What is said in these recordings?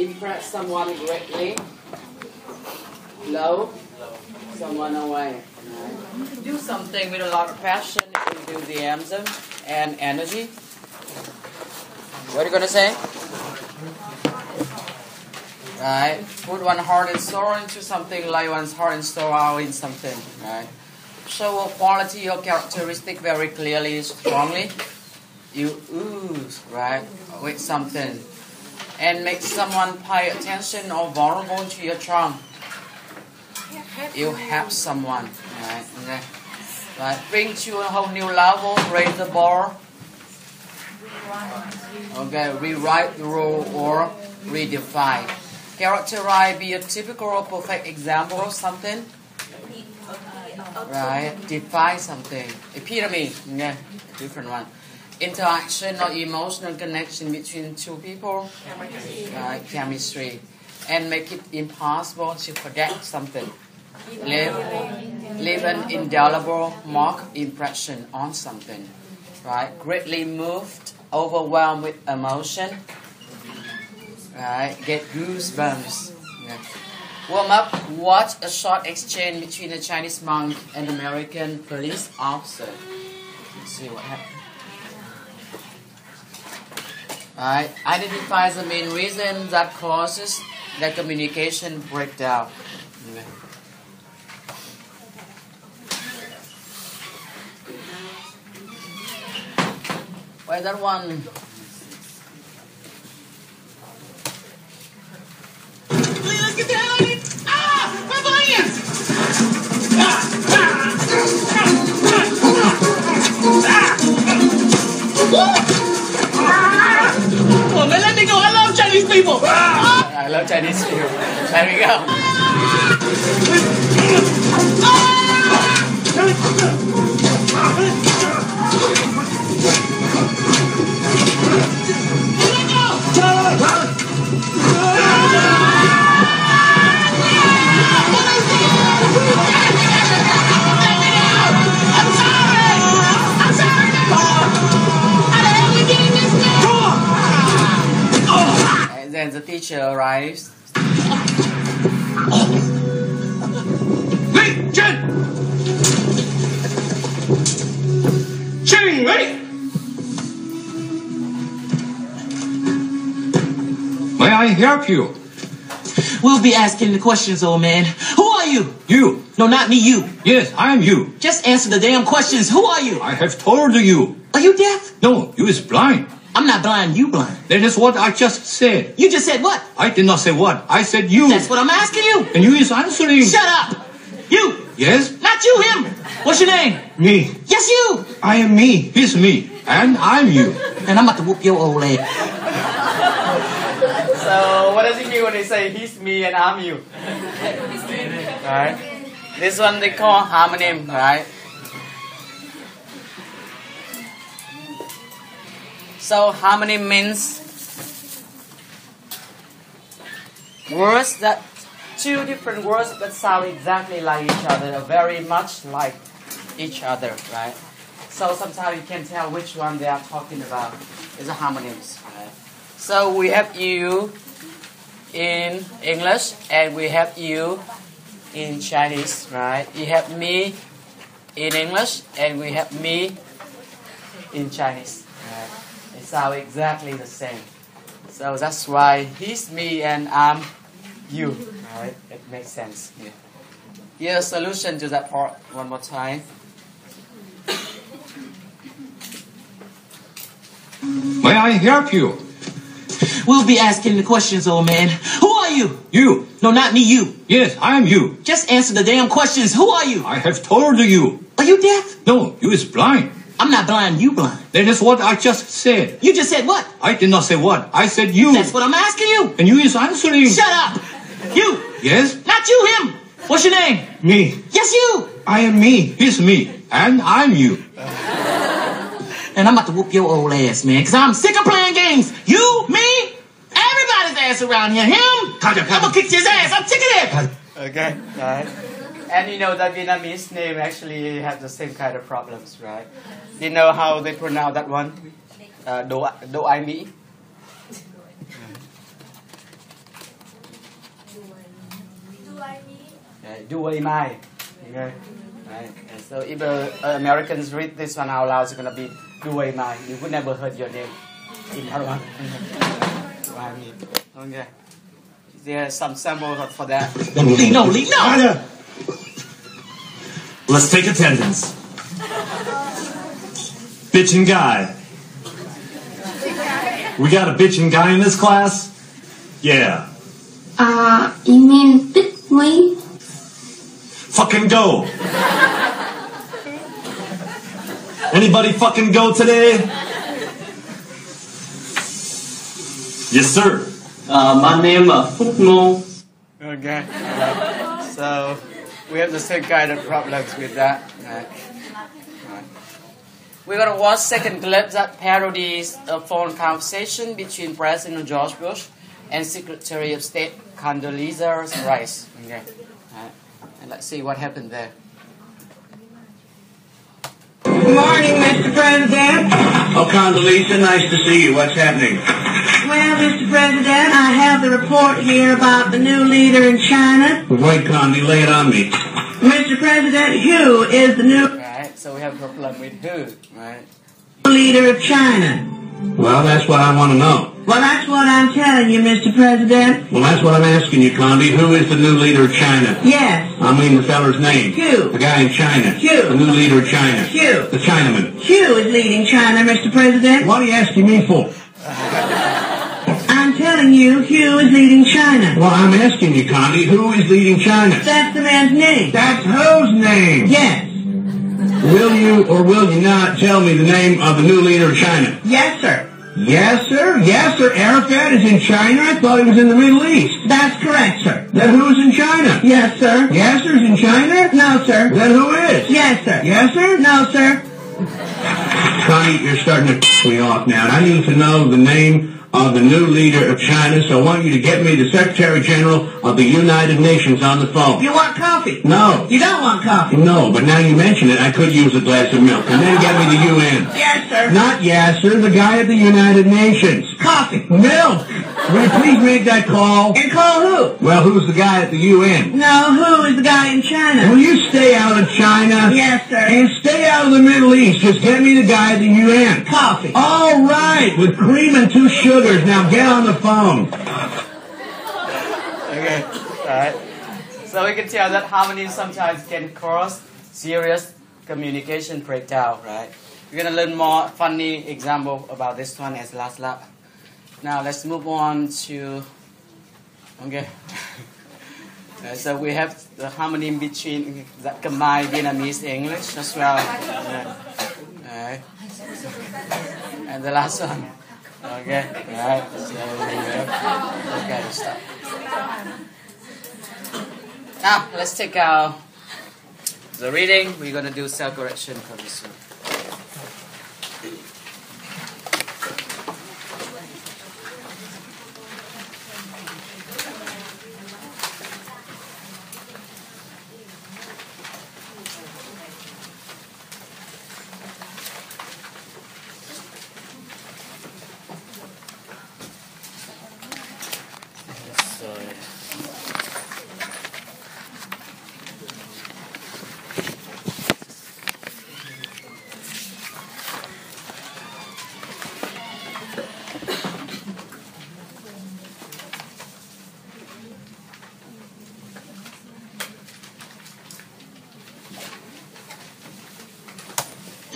impress someone greatly. Love someone away. Right? Do something with a lot of passion, enthusiasm, and energy. What are you gonna say? Right? Put one heart and soul into something, like one's heart and soul out in something. Right? Show a quality or characteristic very clearly, strongly. You ooze, right, with something. And make someone pay attention or vulnerable to your charm. You help someone, right? Okay. Right. Bring to a whole new level, raise the bar. Okay, rewrite the rule or redefine. Characterize be a typical or perfect example of something. Right, define something. Epitome, yeah, different one. Interaction or emotional connection between two people. Right, chemistry. And make it impossible to forget something. Leave, leave an indelible mark impression on something. Right, greatly moved, overwhelmed with emotion. Right, get goosebumps. Yeah. Warm up, watch a short exchange between a Chinese monk and American police officer. Let's see what happened. Right, identify the main reason that causes the communication breakdown. Where's that one? Ah! Oh, me go. I love Chinese people. I love Chinese people. There we go. And then the teacher arrives. Wait, Jen! Ching, ready? May I help you? We'll be asking the questions, old man. Who are you? You. No, not me, you. Yes, I am you. Just answer the damn questions. Who are you? I have told you. Are you deaf? No, you is blind. I'm not blind, you blind. That is what I just said. You just said what? I did not say what. I said you. That's what I'm asking you. And you is answering. Shut up. You. Yes, Not you, him. What's your name? me. Yes, you. I am me. He's me. And I'm you. And I'm about to whoop your old leg. So what does it mean when they say he's me and I'm you? right? This one they call homonym, right? So homonym means words that two different words that sound exactly like each other, very much like each other, right? So sometimes you can tell which one they are talking about. It's a homonyms? So we have you in English and we have you in Chinese, right? You have me in English and we have me in Chinese. Right? They sound exactly the same. So that's why he's me and I'm you. Right? It makes sense. Yeah. Here's a solution to that part one more time. May I help you? We'll be asking the questions, old man. Who are you? You. No, not me, you. Yes, I am you. Just answer the damn questions. Who are you? I have told you. Are you deaf? No, you is blind. I'm not blind, you blind. That is what I just said. You just said what? I did not say what. I said you. That's what I'm asking you. And you is answering. Shut up. You. Yes, Not you, him. What's your name? me. Yes, you. I am me. He's me. And I'm you. And I'm about to whoop your old ass, man, because I'm sick of playing games. You, me, everybody's ass around here. Him, I'm gonna kick his ass. I'm sick of it. Okay. Right. And you know that Vietnamese name actually has the same kind of problems, right? You know how they pronounce that one? Uh, Do Do I Mi. Okay, do I my. Okay. Right. And so if uh, Americans read this one out loud, it's gonna be do I my. You would never heard your name in Arabic. do I me. Okay. There are some samples for that. No, Lino, Lino. Let's take attendance. Bitch and guy. We got a bitch and guy in this class? Yeah. Uh, you mean Bitcoin? Fucking go. Anybody fucking go today? Yes, sir. Uh, my name is Phúc Ngô. Okay. Alright. So we have the same kind of problems with that. Right. Right. We're gonna watch second clip that parodies a phone conversation between President George Bush and Secretary of State Condoleezza Rice. Okay. Alright. And let's see what happened there. Good morning, Mr. President. Oh, Condoleezza, nice to see you. What's happening? Well, Mr. President, I have the report here about the new leader in China. Wait, Condi, lay it on me. Mr. President, who is the new Right. So we have a problem with who. Right. leader of China? Well, that's what I want to know. Well, that's what I'm telling you, Mr. President. Well, that's what I'm asking you, Condi. Who is the new leader of China? Yes, I mean the feller's name. Hu. The guy in China. Hu. The new leader of China. Hu. The Chinaman. Hu is leading China, Mr. President. What are you asking me for? I'm telling you, Hu is leading China. Well, I'm asking you, Condi, who is leading China? That's the man's name. That's whose name? Yes, Will you or will you not tell me the name of the new leader of China? yes, sir. Yes, sir. Yes, sir. Arafat is in China. I thought he was in the Middle East. That's correct, sir. Then who's in China? Yes, sir. Yasser's in China? No, sir. Then who is? Yes, sir. Yes, sir? No, sir. Connie, you're starting to piss me off now. And I need to know the name of the new leader of China, so I want you to get me the Secretary General of the United Nations on the phone. You want coffee? No. You don't want coffee? No, but now you mention it, I could use a glass of milk. And then get me the UN. Yes, sir. Not Yasser, the guy at the United Nations. Coffee. Milk! Will you please make that call? And call who? Well, who's the guy at the UN? No, who is the guy in China? Will you stay out of China? Yes, sir. And stay out of the Middle East. Just get me the guy at the UN. Coffee. All right, with cream and two sugars. Now get on the phone. Okay. Alright. So we can tell that harmony sometimes can cause serious communication breakdown, right? We're gonna learn more funny example about this one as last lap. Now let's move on to okay. Uh, so we have the harmony between that combined Vietnamese English as well. Alright. And the last one. Okay. Alright. So we okay, stop. Now let's take out the reading. We're gonna do self correction for this one.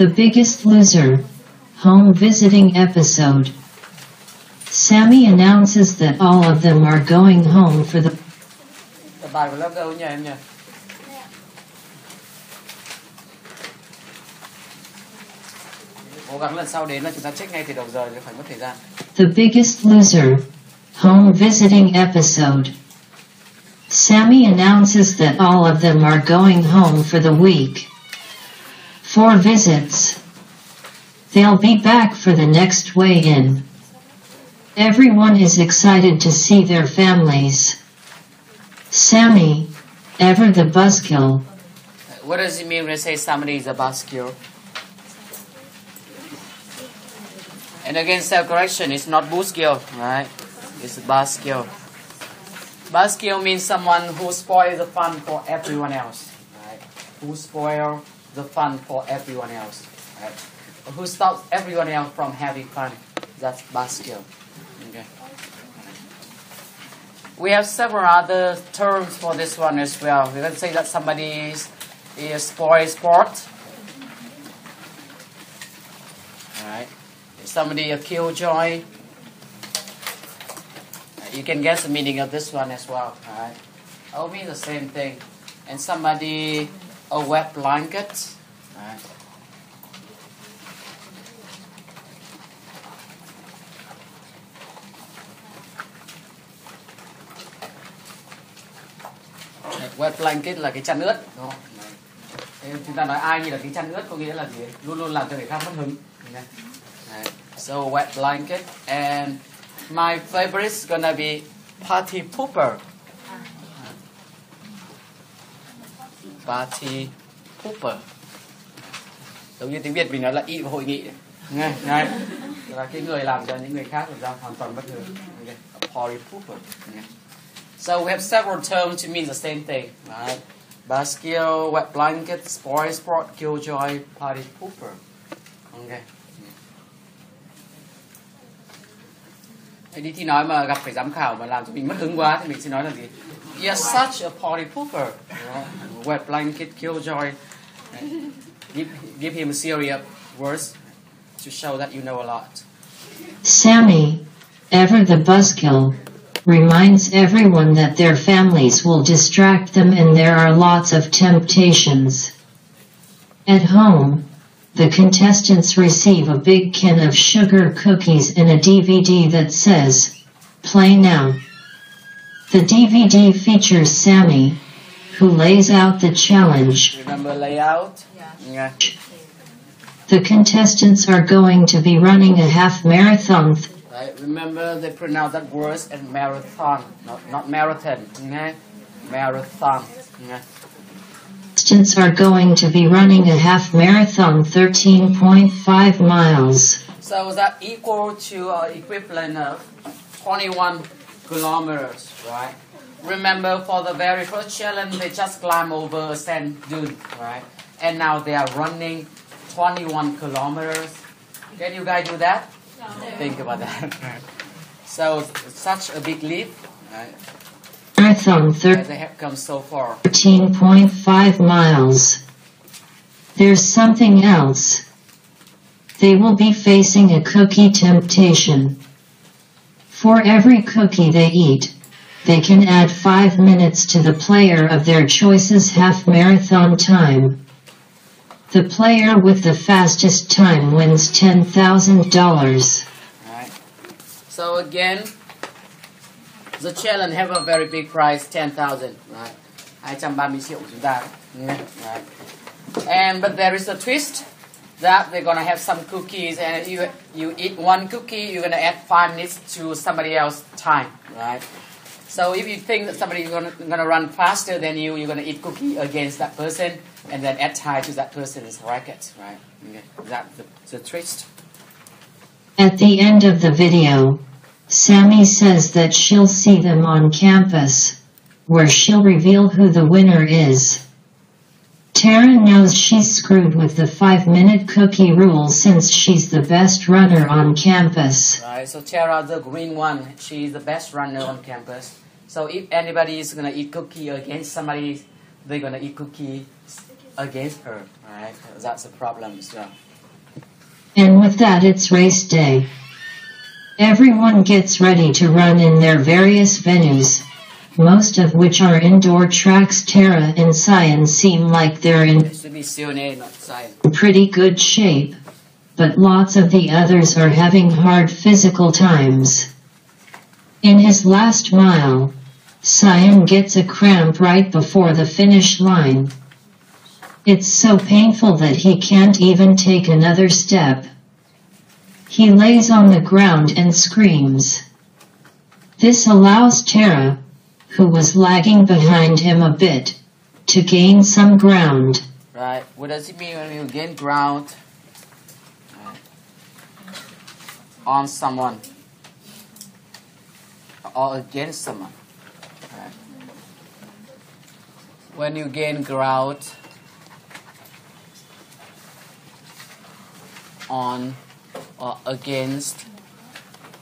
The Biggest Loser Home Visiting Episode. Sammy announces that all of them are going home for the tập bài của lớp đâu nhỉ em nhỉ? Cố gắng lần sau đến là chúng ta check ngay từ đầu giờ chứ phải mất thời gian. The Biggest Loser Home Visiting Episode. Sammy announces that all of them are going home for the week. Four visits. They'll be back for the next weigh in. Everyone is excited to see their families. Sammy, ever the buzzkill, What does it mean when I say somebody is a buzzkill? And again, self correction it's not buzzkill, right? It's buzzkill. Buskill means someone who spoils the fun for everyone else, right? Who spoil the fun for everyone else, right? Who stops everyone else from having fun. That's buskill. Okay. We have several other terms for this one as well. We can say that somebody is, is spoil sport. Alright. Somebody a killjoy. You can guess the meaning of this one as well. Alright. All mean the same thing. And somebody a wet blanket. Alright. Wet blanket là cái chăn ướt, đúng không? Thế chúng ta nói ai như là cái chăn ướt có nghĩa là gì? Luôn luôn làm cho người khác mất hứng. Đấy. So, wet blanket and my favorite is gonna be party pooper. Party pooper. Giống như tiếng Việt mình nói là y hội nghị. Nghe, nghe. Là cái người làm cho những người khác làm ra hoàn toàn bất ngờ. Okay. Party pooper. Okay. So we have several terms to mean the same thing, right? Buskill, wet blanket, spoil sport, killjoy, party pooper. Okay. Thế đi thi nói mà gặp phải giám khảo mà làm cho mình mất hứng quá thì mình sẽ nói là gì? You're such a party pooper. Right? Wet blanket, killjoy. Right? Give, give him a series of words to show that you know a lot. Sammy, ever the buzzkill reminds everyone that their families will distract them and there are lots of temptations. At home, the contestants receive a big can of sugar cookies and a DVD that says, Play now. The DVD features Sammy, who lays out the challenge. Remember layout? Yeah. The contestants are going to be running a half marathon th- Right? Remember they pronounce that word as marathon, not, not marathon. Okay? Marathon. Okay? contestants are going to be running a half marathon 13.5 miles. So that equal to uh, equivalent of 21 kilometers, right? Remember for the very first challenge, they just climb over a sand dune, right? And now they are running 21 kilometers. Can you guys do that? Think about that. so such a big leap, right? Marathon that They have come so far. 13.5 miles. There's something else. They will be facing a cookie temptation. For every cookie they eat, they can add 5 minutes to the player of their choice's half marathon time. The player with the fastest time wins $10,000. Right. So again, the challenge have a very big price, 10,000, right? 230 triệu chúng ta. Right. And but there is a twist that they're gonna have some cookies, and you you eat one cookie, you're gonna add five minutes to somebody else's time, right? So if you think that somebody is gonna, gonna run faster than you, you're gonna eat cookie against that person, and then add time to that person's racket, right? Okay. That's the, the twist. At the end of the video, Sammy says that she'll see them on campus, where she'll reveal who the winner is. Tara knows she's screwed with the five minute cookie rule since she's the best runner on campus. Right, so Tara, the green one, she's the best runner on campus. So if anybody is gonna eat cookie against somebody, they're gonna eat cookie against her. Right, that's a problem well. And with that, it's race day. Everyone gets ready to run in their various venues, most of which are indoor tracks. Tara and Sione seem like they're in pretty good shape, but lots of the others are having hard physical times. In his last mile, Sione gets a cramp right before the finish line. It's so painful that he can't even take another step. He lays on the ground and screams. This allows Tara, who was lagging behind him a bit, to gain some ground. Right, what does it mean when you gain ground right, on someone or against someone? Right. When you gain ground on or against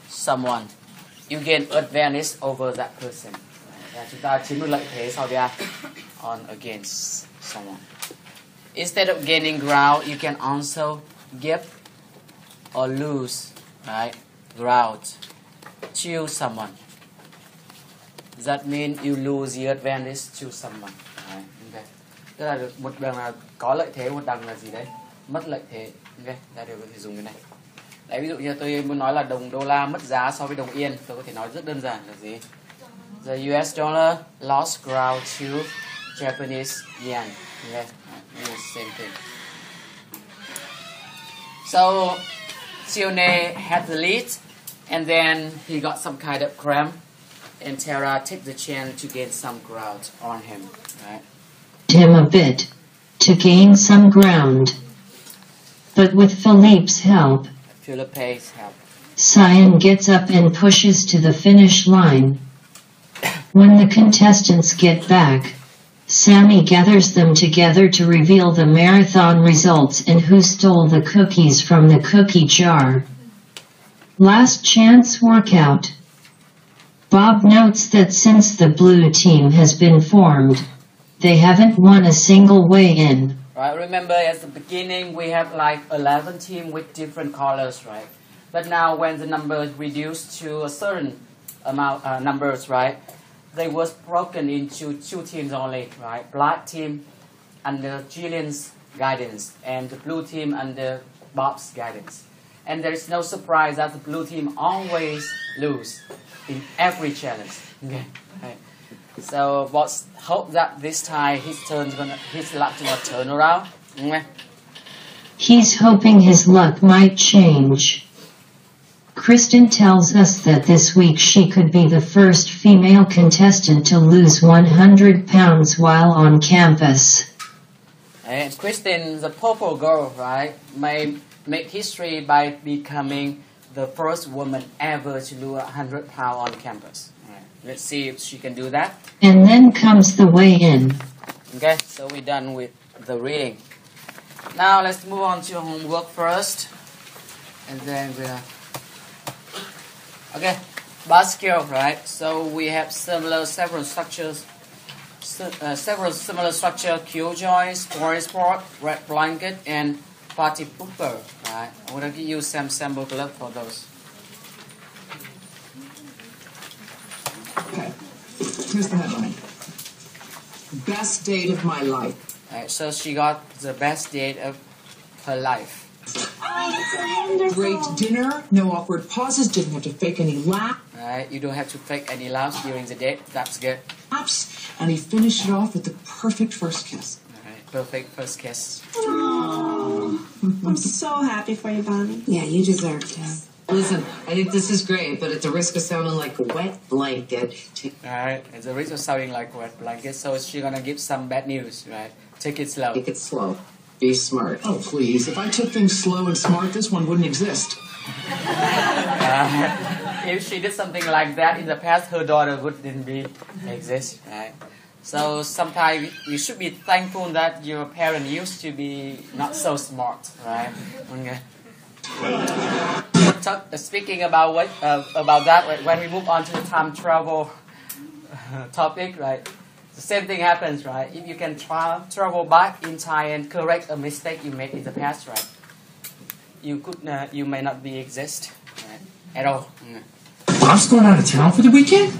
someone, you gain advantage over that person. và Chúng ta chiếm được lợi thế sau đây? On against someone. Instead of gaining ground, you can also give or lose, right? Ground to someone. That means you lose your advantage to someone. Right. Okay. Tức là một đằng là có lợi thế, một đằng là gì đấy? Mất lợi thế. Ok, ta đều có thể dùng cái này. Đấy, ví dụ như tôi muốn nói là đồng đô la mất giá so với đồng yên, tôi có thể nói rất đơn giản là gì? The US dollar lost ground to Japanese yen. Okay, right. same thing. So Sione had the lead, and then he got some kind of cramp, and Tara took the chance to gain some ground on him. Right? him a bit to gain some ground. But with Philippe's help, Philippe's help. Sione gets up and pushes to the finish line. When the contestants get back, Sammy gathers them together to reveal the marathon results and who stole the cookies from the cookie jar. Last chance workout. Bob notes that since the blue team has been formed, they haven't won a single weigh-in. Right, remember at the beginning we have like 11 team with different colors, right? But now when the number is reduced to a certain amount uh, numbers, right? They was broken into two teams only, right? Black team under Jillian's guidance and the blue team under Bob's guidance. And there is no surprise that the blue team always lose in every challenge. Okay. So let's hope that this time his turn's gonna his luck gonna turn around. He's hoping his luck might change. Kristen tells us that this week she could be the first female contestant to lose 100 pounds while on campus. Eh, and Kristen, the purple girl, right, may make history by becoming the first woman ever to lose 100 pounds on campus. Let's see if she can do that. And then comes the weigh-in. Okay, so we're done with the reading. Now let's move on to homework first, and then we'll. Okay, basket, right? So we have similar several structures, uh, several similar structure: Q joints, story sport, red blanket, and party pooper, right? I'm gonna give you some sample clip for those. Okay, here's the headline. Best date of my life. Right, so she got the best date of her life. Great dinner, no awkward pauses, didn't have to fake any laughs, Right, you don't have to fake any laughs during the date. That's good. and he finished it off with the perfect first kiss. Alright, perfect first kiss. I'm so happy for you, Bonnie. Yeah, you deserve to. Listen, I think this is great, but at the risk of sounding like a wet blanket, Alright, at the risk of sounding like a wet blanket, so she's gonna give some bad news, right? Take it slow. take it slow. Be smart. Oh, please. If I took things slow and smart, this one wouldn't exist. Uh, if she did something like that in the past, her daughter wouldn't be exist, right? So sometimes you should be thankful that your parent used to be not so smart, right? Okay. Talk, uh, speaking about what uh, about that, right, when we move on to the time travel topic, right? The same thing happens, right? If you can tra- travel back in time and correct a mistake you made in the past, right? You could, uh, you may not be exist right, at all. Mm. Bob's going out of town for the weekend?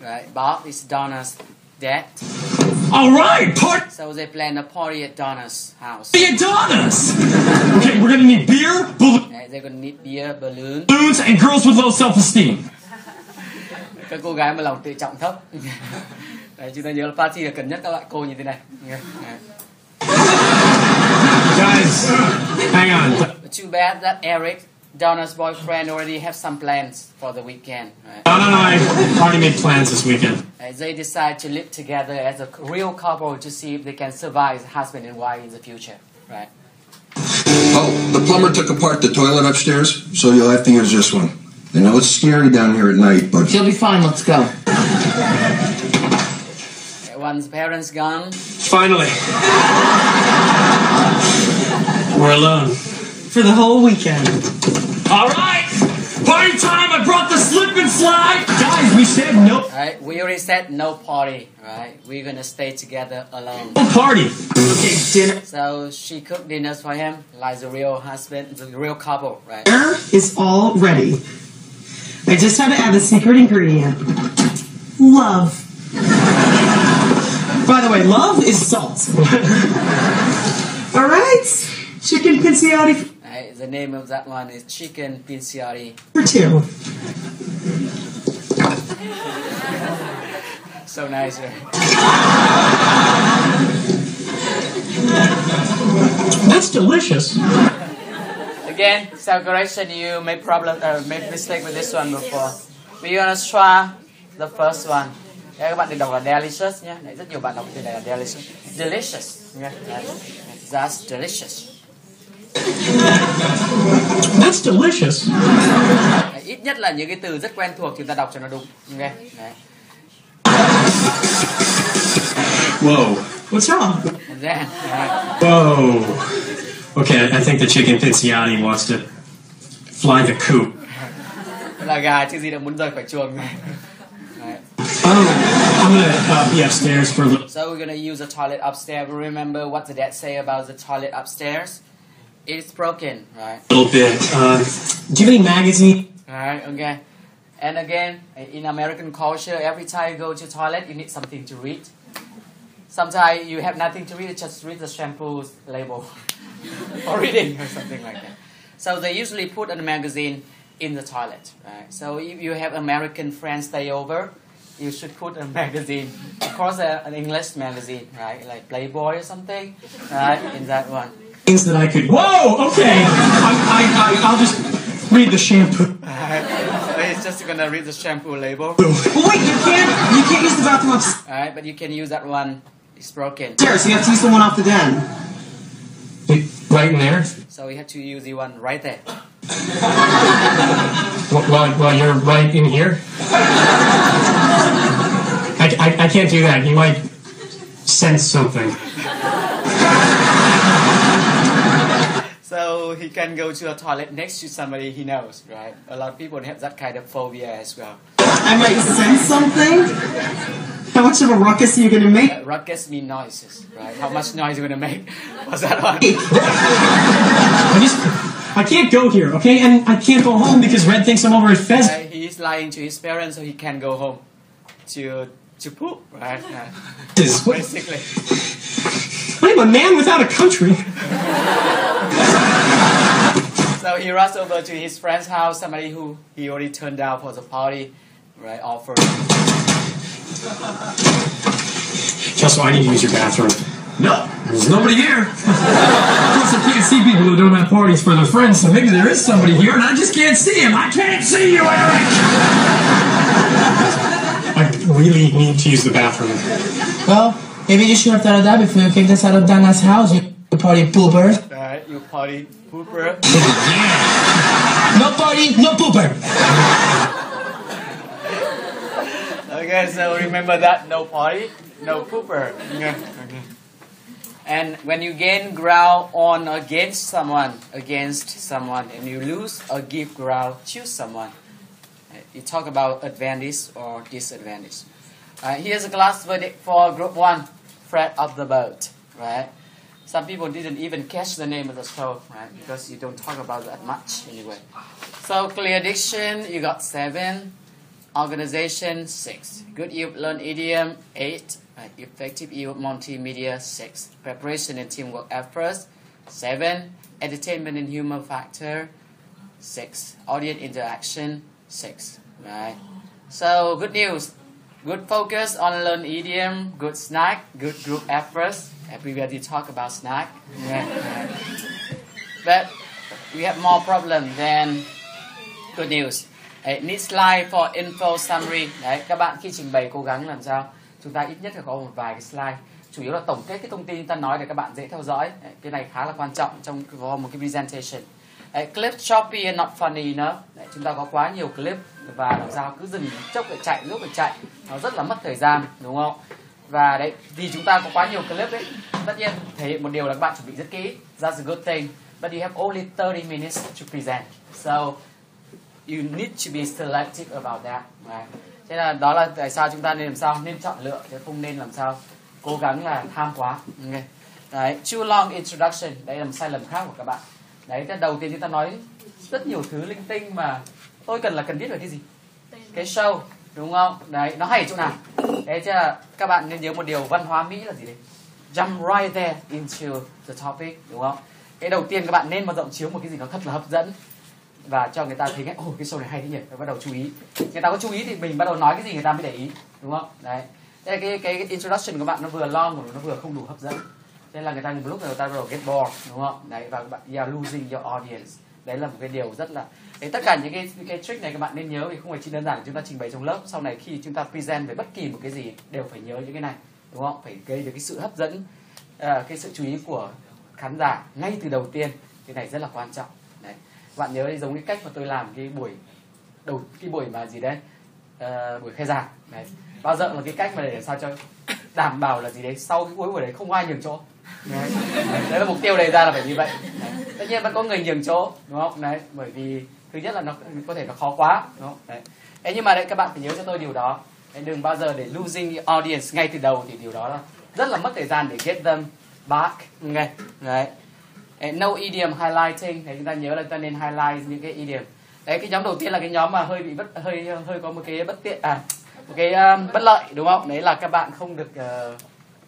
Right, Bob is Donna's dad, All right, party so they plan a party at Donna's house. at Donna's. Okay, we're gonna need beer, Right, they're gonna need beer, balloon, balloons, and girls with low self-esteem. các cô gái mà lòng tự trọng thấp. Đấy, chúng ta nhớ là party là cần nhất các loại cô như thế này. Guys, hang on. But too bad that Eric, Donna's boyfriend, already have some plans for the weekend. Right? Donna and I already made plans this weekend. Right, they decide to live together as a real couple to see if they can survive husband and wife in the future. Right. Oh, the plumber took apart the toilet upstairs, so you'll have to use this one. I know it's scary down here at night, but You'll be fine, let's go. Uh, one's parents gone. Finally. We're alone. For the whole weekend. All right. Party time. I brought the slip and slide. Guys, we said no Right? We already said no party, right? We're gonna stay together alone. No party. Okay, dinner So she cooked dinners for him, like the real husband, the real couple, right? Dinner is all ready. I just had to add the secret ingredient. Love. By the way, love is salt. all right. Chicken pinciotti Right? The name of that one is chicken pinciotti. for two. So nice, right? That's delicious. Again, self correction. You made problem, uh, made mistake with this one before. We're gonna try the first one. Đây, các bạn đừng đọc là delicious nhé. Đấy, rất nhiều bạn đọc từ này là delicious. Delicious. nhé. Đấy. That's delicious. That's delicious. Đấy, ít nhất là những cái từ rất quen thuộc chúng ta đọc cho nó đúng. Ok. Đấy. Whoa. What's wrong? And đấy. Whoa. Okay, I think the chicken pinciotti wants to fly the coop. là gà chứ gì đã muốn rời khỏi chuồng này. Oh, I'm gonna uh, be upstairs for a little. So we're gonna use the toilet upstairs. Remember what the dad say about the toilet upstairs? It's broken, right? A little bit. Uh, do you have any magazine? Right, okay. And again, in American culture, every time you go to toilet, you need something to read. Sometimes you have nothing to read, just read the shampoo label or reading or something like that. So they usually put a magazine in the toilet, right? So if you have American friends stay over, you should put a magazine, of course, a, an English magazine, right? Like Playboy or something, right? In that one. Things that I could. Whoa. Okay. I, I, I, I'll just read the shampoo. Alright, he's just gonna read the shampoo label. Wait, you can't you can't use the bathroom upstairs. Alright, but you can use that one. It's broken. You have to use the one off the den. Right in there. So you have to use the one right there. Well, well, you're right in here. I, I, I can't do that. You might sense something. So he can go to a toilet next to somebody he knows, right? A lot of people have that kind of phobia as well. I might sense something. How much of a ruckus are you gonna make? Uh, ruckus mean noises, right? How much noise are you gonna make? What's that one? I just. I can't go here, okay? And I can't go home because Red thinks I'm over at Fez. Right? He's lying to his parents so he can go home to to poop, right? Is- Basically. I'm a man without a country. So he rushed over to his friend's house, somebody who he already turned down for the party, right? Offered. Kelso, I need to use your bathroom. No, there's nobody here. of course, I can't see people who don't have parties for their friends, so maybe there is somebody here, and I just can't see him. I can't see you, Eric. I really need to use the bathroom. Well, maybe you should have thought of that before you kicked us out of Donna's house, you party pooper. Right? You party pooper. No party, no pooper. Okay, so remember that no party, no pooper. Yeah. Okay. And when you gain ground on against someone, against someone, and you lose or give ground to someone, uh, you talk about advantage or disadvantage. Uh, here's a class verdict for group one, Fresh Off the Boat, right? Some people didn't even catch the name of the show, right? Because you don't talk about that much anyway. So clear diction, you got seven. Organization, six. Good youth learn idiom, eight. Right. Effective youth multimedia, six. Preparation and teamwork efforts, seven. Entertainment and humor factor, six. Audience interaction, six. Right. So good news. Good focus on learn idiom, good snack, good group efforts. Everybody talk about snack. Yeah. But we have more problem than good news. Đấy, need slide for info summary. Đấy, các bạn khi trình bày cố gắng làm sao chúng ta ít nhất phải có một vài cái slide. Chủ yếu là tổng kết cái thông tin ta nói để các bạn dễ theo dõi. Đấy, cái này khá là quan trọng trong một cái presentation. Đấy, clip choppy and not funny nữa. Đấy, chúng ta có quá nhiều clip và làm sao cứ dừng chốc lại chạy lúc lại chạy nó rất là mất thời gian đúng không? Và đấy vì chúng ta có quá nhiều clip đấy tất nhiên thể hiện một điều là các bạn chuẩn bị rất kỹ. That's a good thing. But you have only 30 minutes to present. So you need to be selective about that. Right? thế là đó là tại sao chúng ta nên làm sao? Nên chọn lựa chứ không nên làm sao cố gắng là tham quá. Okay. đấy too long introduction. Đây là một sai lầm khác của các bạn. Đấy cái đầu tiên chúng ta nói rất nhiều thứ linh tinh mà tôi cần là cần biết về cái gì? Cái show đúng không? Đấy nó hay ở chỗ nào? Thế chứ các bạn nên nhớ một điều văn hóa mỹ là gì đấy jump right there into the topic đúng không? Cái đầu tiên các bạn nên mở rộng chiếu một cái gì nó thật là hấp dẫn và cho người ta thấy ngay, ồ cái show này hay thế nhỉ? Và bắt đầu chú ý. Người ta có chú ý thì mình bắt đầu nói cái gì người ta mới để ý đúng không? Đấy. Thế cái cái, cái introduction của bạn nó vừa long mà nó vừa không đủ hấp dẫn. Nên là người ta một lúc người ta bắt đầu get bored đúng không? Đấy và bạn you are losing your audience đấy là một cái điều rất là đấy, tất cả những cái những cái trick này các bạn nên nhớ vì không phải chỉ đơn giản là chúng ta trình bày trong lớp. Sau này khi chúng ta present về bất kỳ một cái gì đều phải nhớ những cái này đúng không? Phải gây được cái sự hấp dẫn à, cái sự chú ý của khán giả ngay từ đầu tiên. Cái này rất là quan trọng. Đấy. Bạn nhớ giống cái cách mà tôi làm cái buổi đầu cái buổi mà gì đấy? À, buổi khai giảng. Đấy bao giờ là cái cách mà để sao cho đảm bảo là gì đấy sau cái cuối buổi đấy không ai nhường chỗ. Đấy. đấy là mục tiêu đề ra là phải như vậy. Đấy. tất nhiên vẫn có người nhường chỗ đúng không? Đấy bởi vì thứ nhất là nó có thể nó khó quá đúng không? Đấy. Thế nhưng mà đấy các bạn phải nhớ cho tôi điều đó. Đấy, đừng bao giờ để losing the audience ngay từ đầu thì điều đó là rất là mất thời gian để get them back nghe đấy. Đấy, no idiom highlighting. Thì chúng ta nhớ là chúng ta nên highlight những cái idiom. Đấy cái nhóm đầu tiên là cái nhóm mà hơi bị bất hơi hơi có một cái bất tiện à một cái um, bất lợi đúng không? Đấy là các bạn không được uh,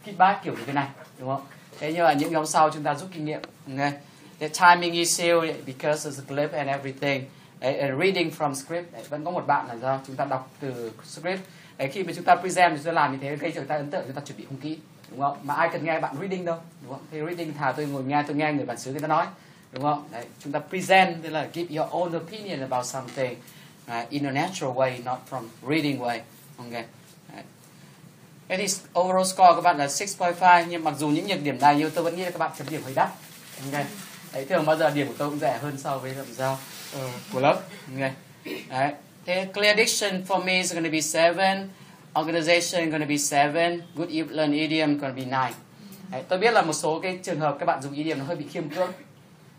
feedback kiểu như thế này đúng không? Thế nhưng mà những nhóm sau chúng ta rút kinh nghiệm okay. the timing issue because of the clip and everything. Đấy, and reading from script. Đấy, vẫn có một bạn là do chúng ta đọc từ script. Đấy, khi mà chúng ta present chúng ta làm như thế gây cho người ta ấn tượng chúng ta chuẩn bị không kỹ đúng không? Mà ai cần nghe bạn reading đâu đúng không? Thì reading thà tôi ngồi nghe tôi nghe người bản xứ người ta nói đúng không? Đấy chúng ta present tức là give your own opinion about something uh, in a natural way not from reading way okay đấy. Thế thì overall score các bạn là 6.5 nhưng mặc dù những nhược điểm này nhưng tôi vẫn nghĩ là các bạn chấm điểm hơi đắt. Okay. Đấy, thường bao giờ điểm của tôi cũng rẻ hơn so với làm sao uh, của lớp. Okay. Đấy. Thế clear diction for me is going to be 7. Organization going to be 7. Good learn idiom going to be 9. Đấy, tôi biết là một số cái trường hợp các bạn dùng idiom nó hơi bị khiêm cưỡng.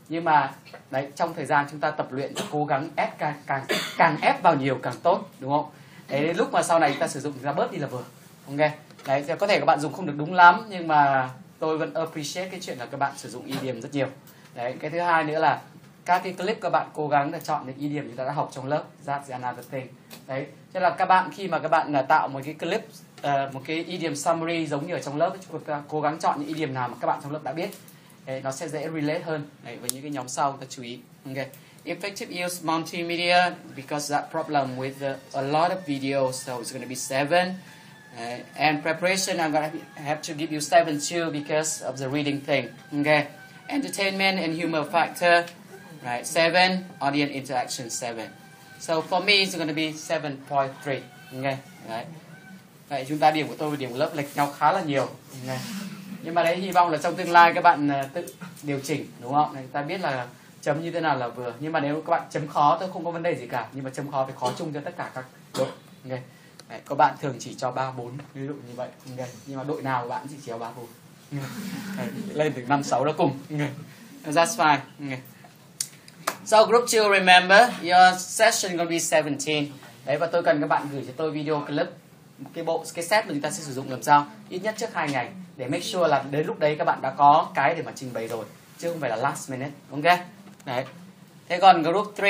Nhưng mà đấy trong thời gian chúng ta tập luyện cố gắng ép càng càng càng ép vào nhiều càng tốt đúng không? Đấy lúc mà sau này chúng ta sử dụng chúng ta bớt đi là vừa. Ok. Đấy thì có thể các bạn dùng không được đúng lắm nhưng mà tôi vẫn appreciate cái chuyện là các bạn sử dụng idiom rất nhiều. Đấy cái thứ hai nữa là các cái clip các bạn cố gắng là chọn những idiom chúng ta đã học trong lớp that's another thing. Đấy cho là các bạn khi mà các bạn là tạo một cái clip uh, một cái idiom summary giống như ở trong lớp chúng ta cố gắng chọn những idiom nào mà các bạn trong lớp đã biết đấy, nó sẽ dễ relate hơn. Đấy, với những cái nhóm sau ta chú ý. Ok. Effective use multimedia because that problem with the, a lot of videos so it's going to be seven Uh, and preparation, I'm gonna have to give you seven too because of the reading thing. Okay. Entertainment and humor factor, right? Seven. Audience interaction, seven. So for me, it's gonna be 7.3. Okay. Right. Vậy chúng ta điểm của tôi và điểm của lớp lệch nhau khá là nhiều. Okay. Nhưng mà đấy hy vọng là trong tương lai các bạn uh, tự điều chỉnh đúng không? Này, ta biết là chấm như thế nào là vừa. Nhưng mà nếu các bạn chấm khó tôi không có vấn đề gì cả. Nhưng mà chấm khó phải khó chung cho tất cả các đội. Okay. Đấy, các bạn thường chỉ cho 3 4 ví dụ như vậy. Okay. Nhưng mà đội nào bạn chỉ cho 3 4. Okay. Lên từ 5 6 là cùng. Okay. That's fine. Okay. So group 2 remember your session gonna be 17. Đấy và tôi cần các bạn gửi cho tôi video clip cái bộ cái set mà chúng ta sẽ sử dụng làm sao ít nhất trước hai ngày để make sure là đến lúc đấy các bạn đã có cái để mà trình bày rồi chứ không phải là last minute. Ok? Đấy. Thế còn group 3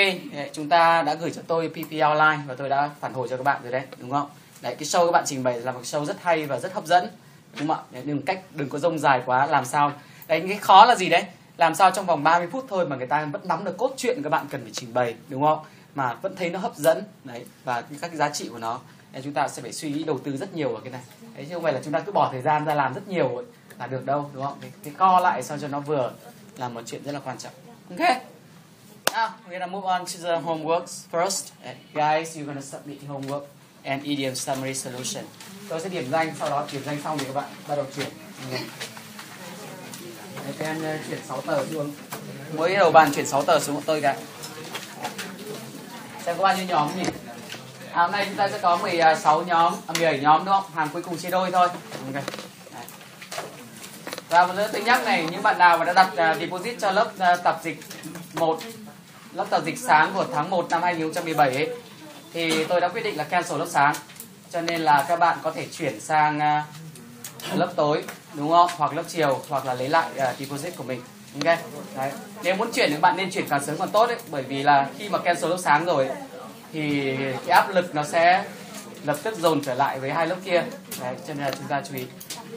chúng ta đã gửi cho tôi PP online và tôi đã phản hồi cho các bạn rồi đấy, đúng không? Đấy cái show các bạn trình bày là một show rất hay và rất hấp dẫn. Đúng không ạ? Đừng cách đừng có rông dài quá làm sao. Đấy cái khó là gì đấy? Làm sao trong vòng 30 phút thôi mà người ta vẫn nắm được cốt truyện các bạn cần phải trình bày, đúng không? Mà vẫn thấy nó hấp dẫn đấy và các cái giá trị của nó. đấy, chúng ta sẽ phải suy nghĩ đầu tư rất nhiều vào cái này. Đấy chứ không phải là chúng ta cứ bỏ thời gian ra làm rất nhiều là được đâu, đúng không? Cái, cái co lại sao cho nó vừa là một chuyện rất là quan trọng. Ok. Now, we're gonna move on to the homeworks first. And guys, you're gonna submit homework and idiom summary solution. Tôi sẽ điểm danh, sau đó điểm danh xong thì các bạn bắt đầu chuyển. Okay. Các em chuyển 6 tờ xuống. Mỗi đầu bàn chuyển 6 tờ xuống một tôi cả. Xem có bao nhiêu nhóm nhỉ? À, hôm nay chúng ta sẽ có 16 à, nhóm, à, 17 nhóm đúng không? Hàng cuối cùng chia đôi thôi. Ok. Và một nữa tôi nhắc này, những bạn nào mà đã đặt uh, deposit cho lớp uh, tập dịch 1 lớp tập dịch sáng của tháng 1 năm 2017 ấy, thì tôi đã quyết định là cancel lớp sáng. Cho nên là các bạn có thể chuyển sang uh, lớp tối đúng không? Hoặc lớp chiều hoặc là lấy lại uh, deposit của mình. Ok. Đấy. Nếu muốn chuyển thì bạn nên chuyển càng sớm càng tốt ấy, bởi vì là khi mà cancel lớp sáng rồi thì cái áp lực nó sẽ lập tức dồn trở lại với hai lớp kia. Đấy, cho nên là chúng ta chú ý.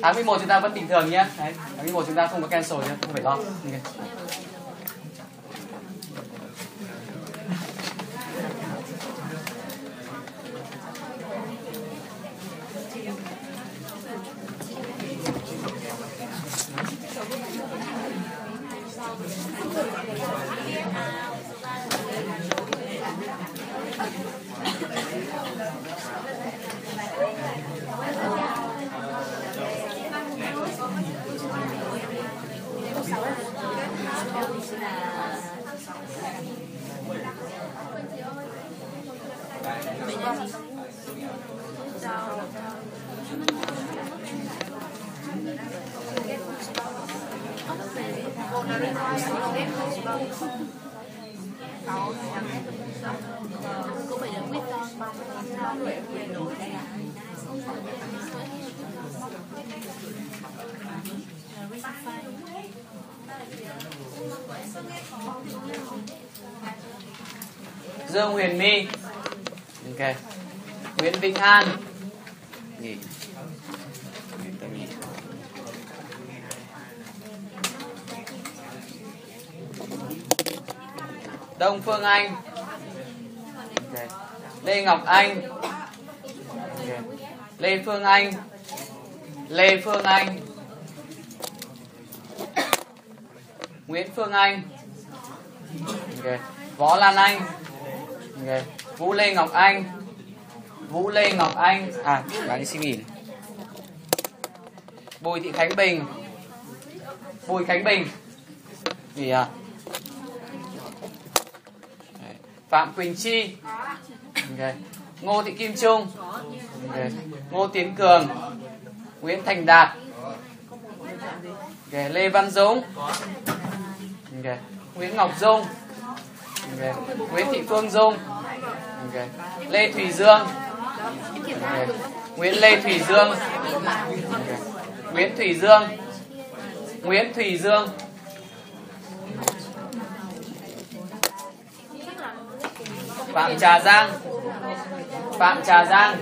Tháng 11 chúng ta vẫn bình thường nhé. Đấy, tháng 11 chúng ta không có cancel nhé, không phải lo. Okay. Dương Huyền My Ok. Nguyễn Vinh An. Nghỉ. Nghỉ ta nghỉ. Đông Phương Anh. Okay. Lê Ngọc Anh. Okay. Lê Phương Anh. Lê Phương Anh. Nguyễn Phương Anh. Okay. Võ Lan Anh okay. Vũ Lê Ngọc Anh Vũ Lê Ngọc Anh À, bạn đi xin nghỉ. Bùi Thị Khánh Bình Bùi Khánh Bình Gì à Phạm Quỳnh Chi okay. Ngô Thị Kim Trung okay. Ngô Tiến Cường Nguyễn Thành Đạt okay. Lê Văn Dũng okay. Nguyễn Ngọc Dung okay. Nguyễn Thị Phương Dung. Okay. Lê Thùy Dương. Okay. Nguyễn Lê Thùy Dương. Okay. Nguyễn Thùy Dương. Nguyễn Thùy Dương. Phạm Trà Giang. Phạm Trà Giang.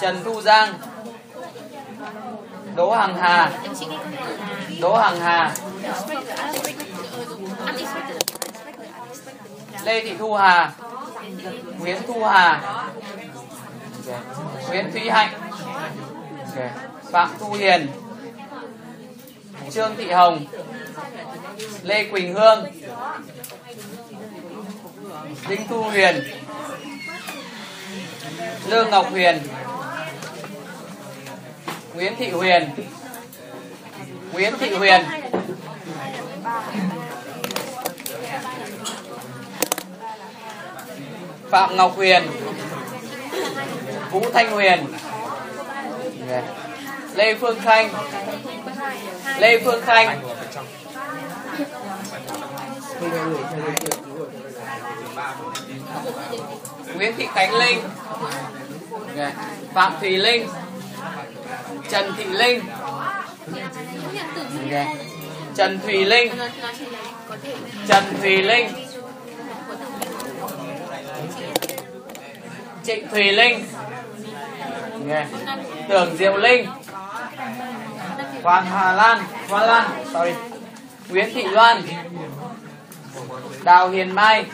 Trần Thu Giang. Đỗ Hằng Hà. Đỗ Hằng Hà. Lê Thị Thu Hà. Nguyễn Thu Hà. Okay. Nguyễn Thúy Hạnh. Okay. Phạm Thu Hiền. Trương Thị Hồng. Lê Quỳnh Hương. Đinh Thu Huyền. Lương Ngọc Huyền. Nguyễn Thị Huyền. Nguyễn Thị Huyền. Phạm Ngọc Huyền, Vũ Thanh Huyền, Lê Phương Khanh, Lê Phương Khanh. Nguyễn Thị Khánh Linh, Phạm Thùy Linh, Trần Thị Linh. Trần Thùy Linh. Trần Thùy Linh. Trịnh Thùy Linh. Tưởng Diệu Linh. Hoàng Hà Lan. Hoa Lan. Sorry. Nguyễn Thị Loan. Đào Hiền Mai.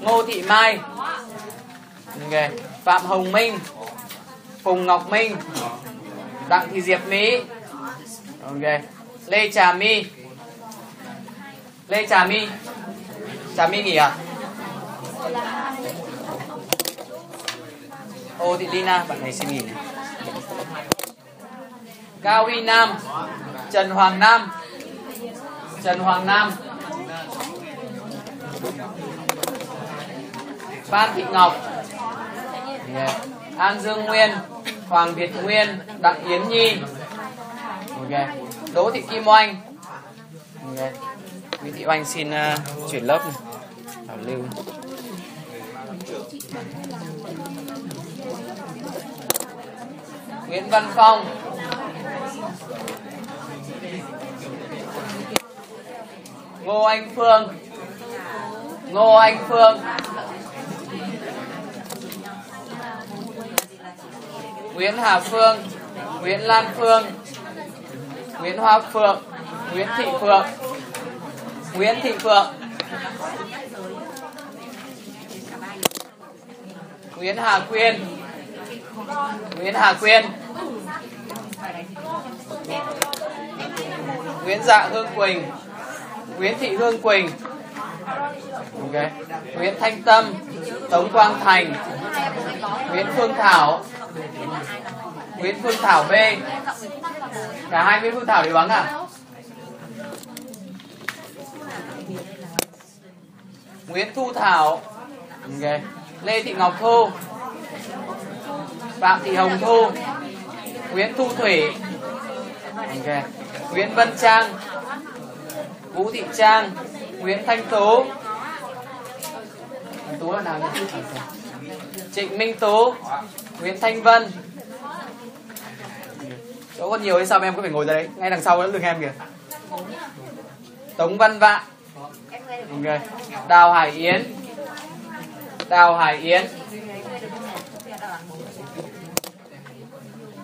Ngô Thị Mai. Okay. Phạm Hồng Minh. Phùng Ngọc Minh. Đặng Thị Diệp Mỹ. Ok Lê Trà My. Lê Trà My. Trà My nghỉ à? Ô Thị Lina bạn này xin nghỉ này. Cao Huy Nam. Trần Hoàng Nam. Trần Hoàng Nam. Phan Thị Ngọc. An Dương Nguyên. Hoàng Việt Nguyên. Đặng Yến Nhi. Okay. Đỗ Thị Kim Oanh. Dạ. Nguyễn Thị Oanh xin uh, chuyển lớp này. Bảo lưu. Nguyễn Văn Phong. Ngô Anh Phương. Ngô Anh Phương. Nguyễn Hà Phương. Nguyễn Lan Phương. Nguyễn Hoa Phượng, Nguyễn Thị Phượng. Nguyễn Thị Phượng. Nguyễn Hà Quyên. Nguyễn Hà Quyên. Nguyễn Dạ Hương Quỳnh. Nguyễn Thị Hương Quỳnh. Okay. Nguyễn Thanh Tâm. Tống Quang Thành. Nguyễn Phương Thảo. Nguyễn Phương Thảo B. Cả hai Nguyễn Phương Thảo đều bắn à? Nguyễn Thu Thảo. Okay. Lê Thị Ngọc Thu. Phạm Thị Hồng Thu. Nguyễn Thu Thủy. Okay. Nguyễn Vân Trang. Vũ Thị Trang. Nguyễn Thanh Tú. Tú là nào nhỉ? Trịnh Minh Tú. Nguyễn Thanh Vân. Chỗ còn nhiều hay sao em có phải ngồi ra đấy? Ngay đằng sau đó lưng em kìa. Tống Văn Vạn OK. Đào Hải Yến. Đào Hải Yến.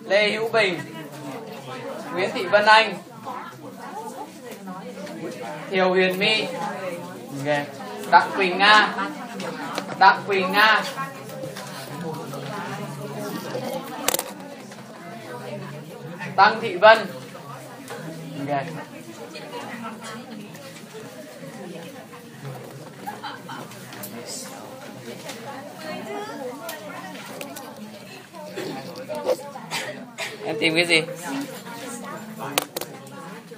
Lê Hữu Bình. Nguyễn Thị Vân Anh. Thiều Huyền My OK. Đặng Quỳnh Nga. Đặng Quỳnh Nga. Tăng Thị Vân okay. Em tìm cái gì?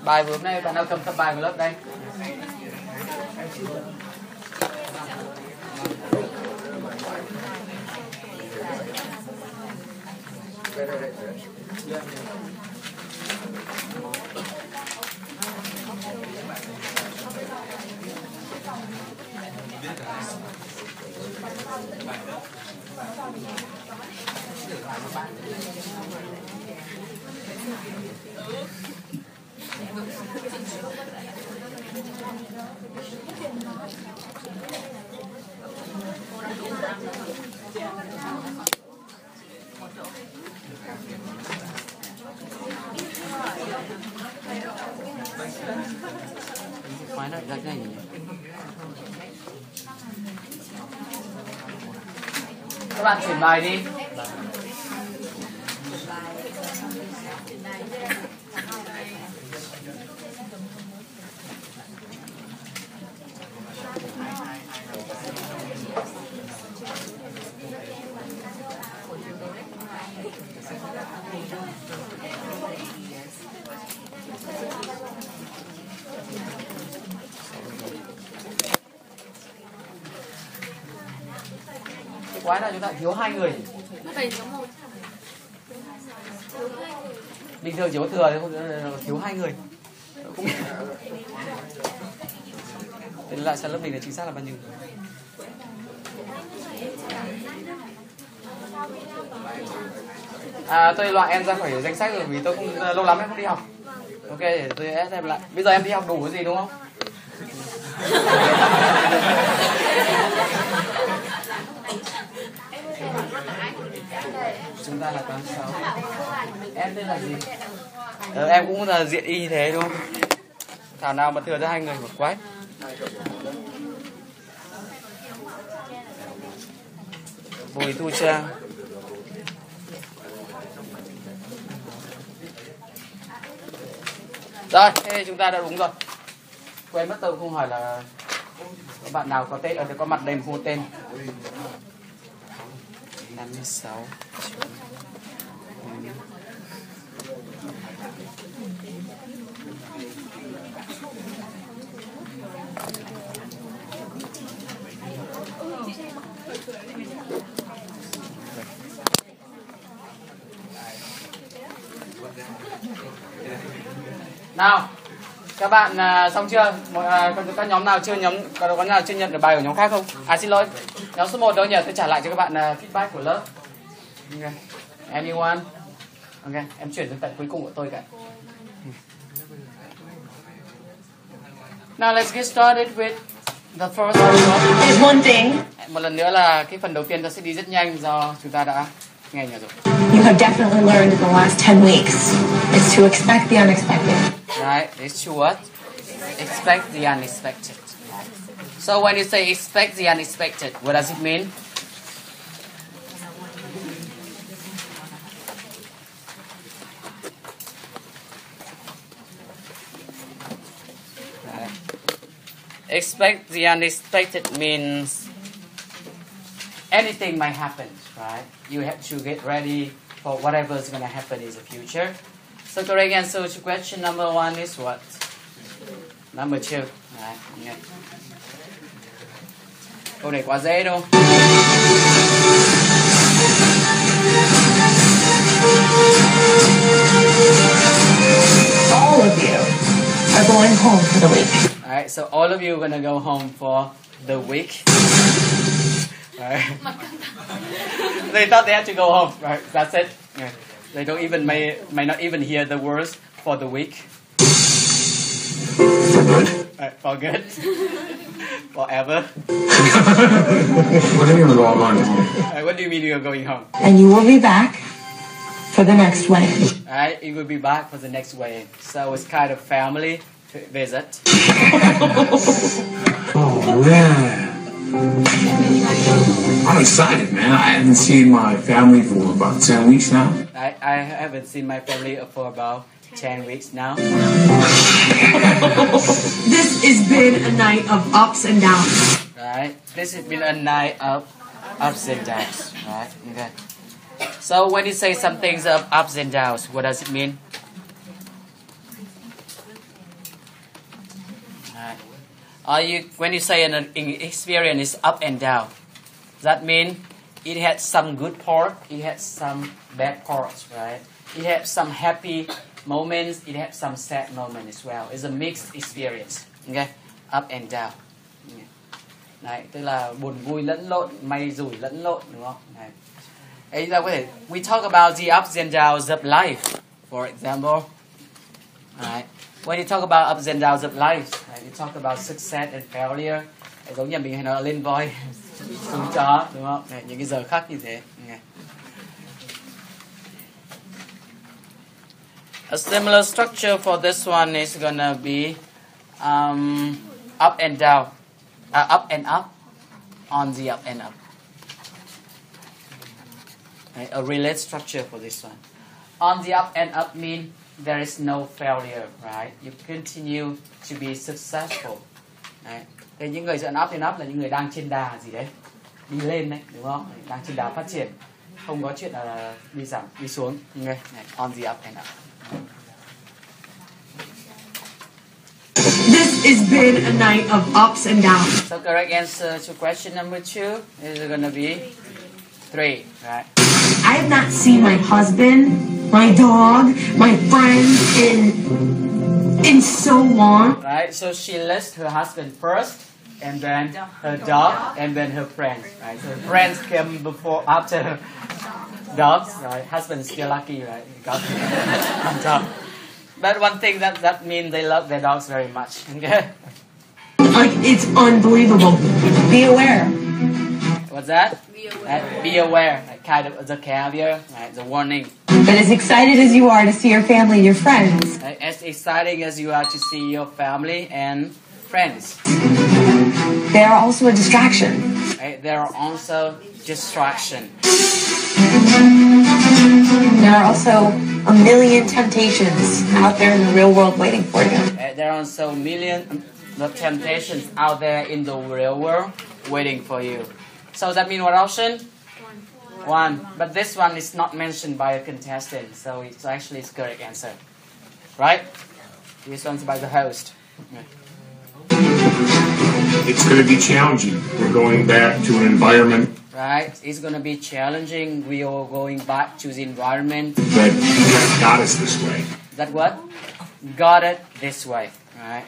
Bài vừa hôm nay bạn nào cầm tập bài của lớp đây? Máy nó ra cái gì? Các bạn chuyển bài đi. Quái là chúng ta thiếu hai người. Bình thường chỉ có thừa thì không thiếu hai người. cũng. Thế lại sang lớp mình là chính xác là bao nhiêu? À, tôi loại em ra khỏi danh sách rồi vì tôi không à, lâu lắm em không đi học. Ok, để tôi ép em lại. Bây giờ em đi học đủ cái gì đúng không? Chúng ta là 86 Em tên là gì? Ờ, em cũng là diện y như thế đúng không? Thảo nào mà thừa ra hai người một quái. Bùi Thu Trang. Rồi, thế chúng ta đã đúng rồi. Quên mất tôi không hỏi là Có bạn nào có tên ở đây có mặt đây mà không có tên. 56 ừ. nào các bạn à, xong chưa Mọi, có các nhóm nào chưa nhóm có, có nhóm nào chưa nhận được bài của nhóm khác không à xin lỗi nhóm số 1 đâu nhỉ tôi trả lại cho các bạn à, feedback của lớp okay. anyone ok em chuyển đến tận cuối cùng của tôi cả Now let's get started with the first one. There's one thing Một lần nữa là cái phần đầu tiên ta sẽ đi rất nhanh do chúng ta đã nghe nhiều rồi. you have definitely learned in the last 10 weeks. It's to expect the unexpected. Right? It's to what? Expect the unexpected. So when you say expect the unexpected, what does it mean? Expect the unexpected means anything might happen, right? You have to get ready for whatever is going to happen in the future. So correct answer to question number one is what? Number two. Right. Okay. Câu này quá dễ đâu. All of you are going home for the week. Alright, so all of you are gonna go home for the week. Right. they thought they had to go home. Right, that's it. Yeah. They don't even may may not even hear the words for the week. For good. For good. Forever. What do you mean we're all going home? Right, what do you mean you're going home? And you will be back for the next wedding. Alright, you will be back for the next wedding. So it's kind of family visit. Oh man. I'm excited, man. I haven't seen my family for about 10 weeks now. I, I haven't seen my family for about 10 weeks now. This has been a night of ups and downs. Right? This has been a night of ups and downs. Right? Okay. So when you say some things of ups and downs, what does it mean? Right. Are you when you say an, an experience is up and down, does that mean it had some good part, it had some bad parts, right? It had some happy moments, it had some sad moments as well. It's a mixed experience. Okay? Up and down. Đấy, tức là buồn vui lẫn lộn, may rủi lẫn lộn đúng không? Đấy. Ấy là có thể we talk about the ups and downs of life, for example. Right. When you talk about ups and downs of life, right, you talk about success and failure. Đấy, giống như mình hay nói lên voi, đúng không? Đấy, những cái giờ khác như thế. A similar structure for this one is gonna be um, up and down, uh, up and up, on the up and up. Right, a relate structure for this one. On the up and up mean there is no failure, right? You continue to be successful. Đấy. Thế những người dẫn up and up là những người đang trên đà gì đấy, đi lên đấy, đúng không? Đang trên đà phát triển, không có chuyện là đi giảm, đi xuống. Okay. Này, on the up and up. This has been a night of ups and downs. So correct answer to question number two is gonna be three, right? I have not seen my husband, my dog, my friends in in so long. Right. So she lists her husband first, and then her dog, and then her friends. Right. So friends came before, after her dogs. Right. Husband's still lucky, right? Got on top. But one thing that that means they love their dogs very much. Okay. It's unbelievable. Be aware. What's that? Be uh, aware. be aware. Like kind of the caveat, right? The warning. But as excited as you are to see your family, your friends, Right? As exciting as you are to see your family and friends. They are also a distraction. Right? There are also distraction. There are also a million temptations out there in the real world waiting for you. There are also a million um, temptations out there in the real world waiting for you. So that means what option? One. But this one is not mentioned by a contestant, so it's actually the correct answer. Right? This one's by the host. Yeah. It's going to be challenging. We're going back to an environment right? It's gonna be challenging. We are going back to the environment that got us this way. that what got it this way, right?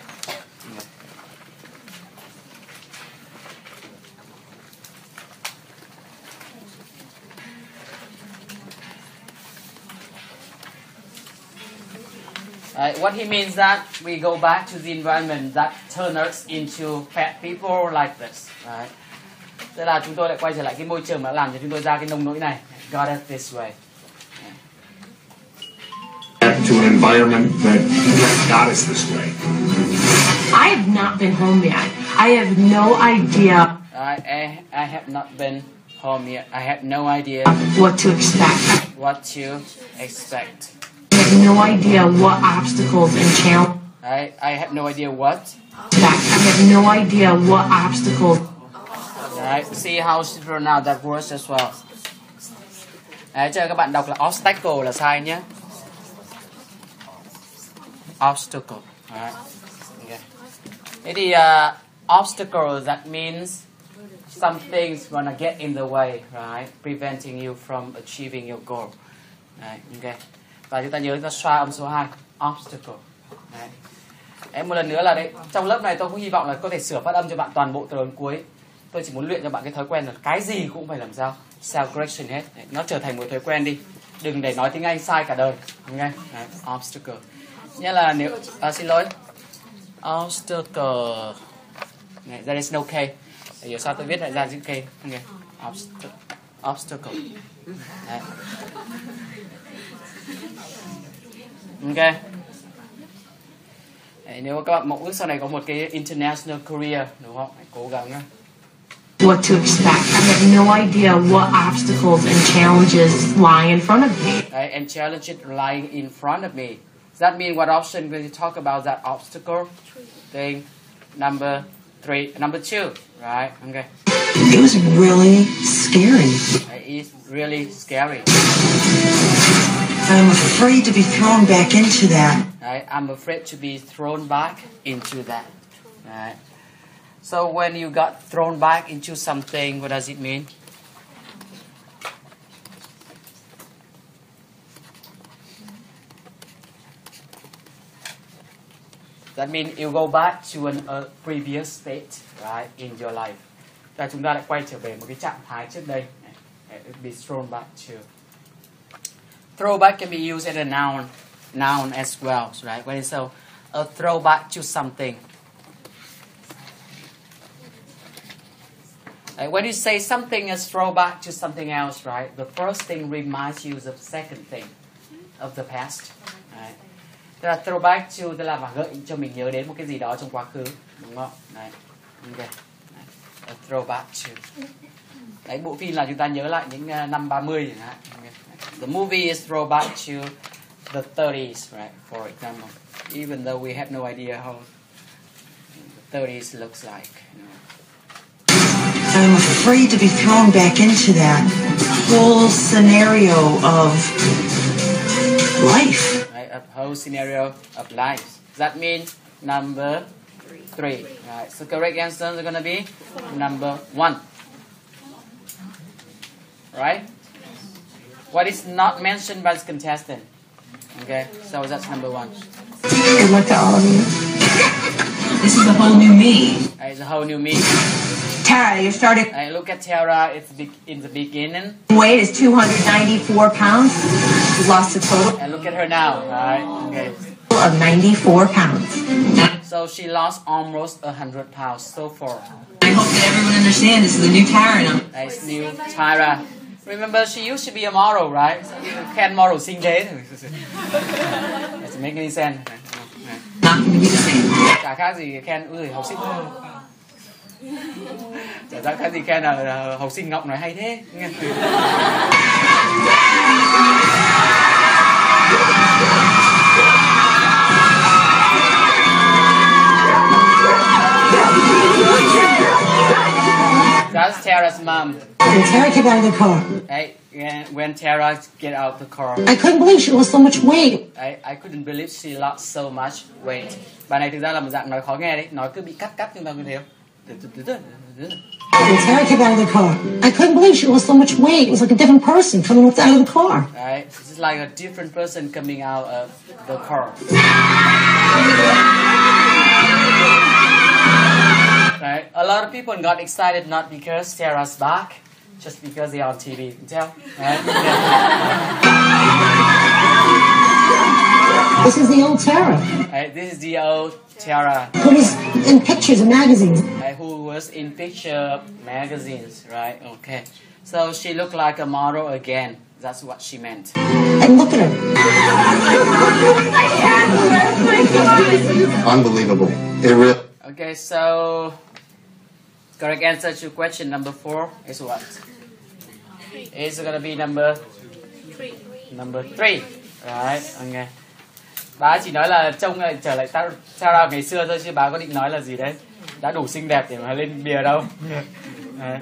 Right, what he means that we go back to the environment that turn us into fat people like this, right? Tức là chúng tôi lại quay trở lại cái môi trường mà làm cho chúng tôi ra cái nông nỗi này. Got it this way. Back to an environment that got us this way. I have not been home yet. I have no idea I, I, I have not been home yet. I have no idea what to expect. what to expect. Have no idea what obstacles and challenges. I, I have no idea what. I have no idea what obstacles Right, see how she pronounce that word as well. Đấy, cho các bạn đọc là obstacle là sai nhé. Obstacle. Alright. Okay. Thế thì uh, obstacle that means some things gonna get in the way, right? Preventing you from achieving your goal. Đấy, okay. Và chúng ta nhớ chúng ta xoa âm số 2, obstacle. Đấy. Em một lần nữa là đấy, trong lớp này tôi cũng hy vọng là có thể sửa phát âm cho bạn toàn bộ từ đầu đến cuối. Tôi chỉ muốn luyện cho bạn cái thói quen là cái gì cũng phải làm sao self correction hết. Đấy, nó trở thành một thói quen đi. Đừng để nói tiếng Anh sai cả đời. Nghe? Đấy, obstacle. Nghĩa là nếu à, xin lỗi. Obstacle. Này, ra đây snow K. Để hiểu sao tôi viết lại ra chữ K. Okay. Obstacle. Obstacle. Đấy. Ok. Đấy, nếu các bạn mong ước sau này có một cái international career đúng không? Hãy cố gắng nhá. what to expect. I have no idea what obstacles and challenges lie in front of me. Right? And challenges lying in front of me. Does that mean what option will you talk about that obstacle? Thing number three, number two, right? Okay. It was really scary. It's really scary. I'm afraid to be thrown back into that. Right? I'm afraid to be thrown back into that. Right? So when you got thrown back into something, what does it mean? That means you go back to an, a previous state, right, in your life. Là chúng ta lại quay trở về một cái trạng thái trước đây. Be thrown back to. Throwback can be used as a noun, noun as well, right? When it's so, a throwback to something. Right, when you say something is throwback to something else, right? The first thing reminds you of the second thing of the past. Right? Là throwback to tức là mà gợi cho mình nhớ đến một cái gì đó trong quá khứ, đúng không? Đấy. Ok. Đấy. A throwback to. Đấy, bộ phim là chúng ta nhớ lại những uh, năm 30 chẳng hạn. The movie is throwback to the 30s, right? For example, even though we have no idea how the 30s looks like. You know. I'm afraid to be thrown back into that whole scenario of life. right? A whole scenario of life. That means number three. Right. So correct answer is gonna be number one. Right? What is not mentioned by the contestant? Okay, so that's number one. Good luck to all of you. This is a whole new me. Right, it's a whole new me. Tara, you're starting Right, uh, look at Tara. It's in the beginning, weight is 294 pounds. You lost a total and look at her now. Right? Okay. of 94 pounds. So she lost almost a hundred pounds so far. I hope that everyone understands this is the new Tara I'm Nice new Tyra. Remember, she used to be a model, right? Can model xinh thế. Doesn't make any sense. Chả khác gì Ken ui học sinh thôi. Chả ra khác gì Ken là, là học sinh Ngọc nói hay thế. Nghe. That's Tara's mom. And Tara get out of the car. Hey, when Tara get out the car. I couldn't believe she lost so much weight. I, I couldn't believe she lost so much weight. Bài này thực ra là một dạng nói khó nghe đấy, nói cứ bị cắt cắt nhưng mà như thế. And Sarah came out of the car. I couldn't believe she lost so much weight. It was like a different person coming out of the car. Right? It's like a different person coming out of the car. Right? A lot of people got excited not because Sarah's back, just because they're on TV. You can tell. Right? This is the old Tara. Right, This is the old Tara who was in pictures and magazines. right, who was in picture magazines, right? Okay. So she looked like a model again. That's what she meant. And look at her. Unbelievable. It really. Okay, so correct answer to question number four is what? It's gonna be number number three, right? Okay. Bà chỉ nói là trông lại trở lại Ta- Sarah ngày xưa thôi chứ bà có định nói là gì đấy? Đã đủ xinh đẹp để mà lên bìa đâu. Đấy.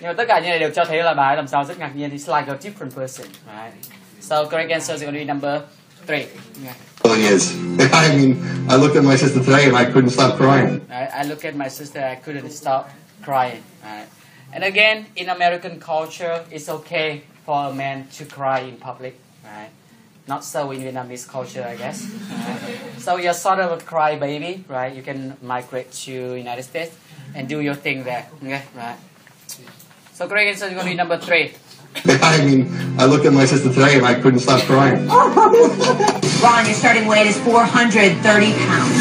Nhưng mà tất cả những này đều cho thấy là bà ấy làm sao rất ngạc nhiên. It's like a different person, right? So correct answer is gonna be number three. Okay. really is. I mean, I looked at my sister today and I couldn't stop crying. Right? I look at my sister, I couldn't stop crying. Right? And again, in American culture, it's okay for a man to cry in public. Right? Not so in Vietnamese culture, I guess. Right? So you're sort of a cry baby, right? You can migrate to United States and do your thing there. Okay, right? So correct answer is going to be number three. I mean, I looked at my sister today and I couldn't stop crying. Ron, your starting weight is 430 pounds.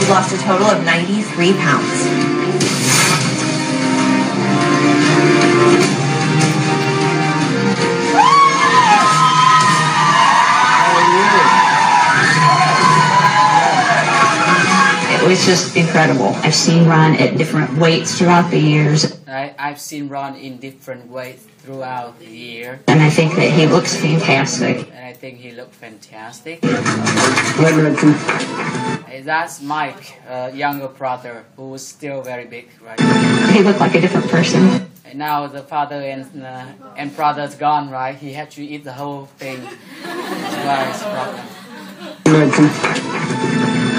You lost a total of 93 pounds. Was just incredible. I've seen Ron at different weights throughout the years, Right? I've seen Ron in different ways throughout the year, and I think that he looks fantastic. and I think he looked fantastic. Red, red, Hey, that's Mike, uh, younger brother, who was still very big, right? He looked like a different person. And now the father and uh, and brother's gone, right? He had to eat the whole thing. That's problem.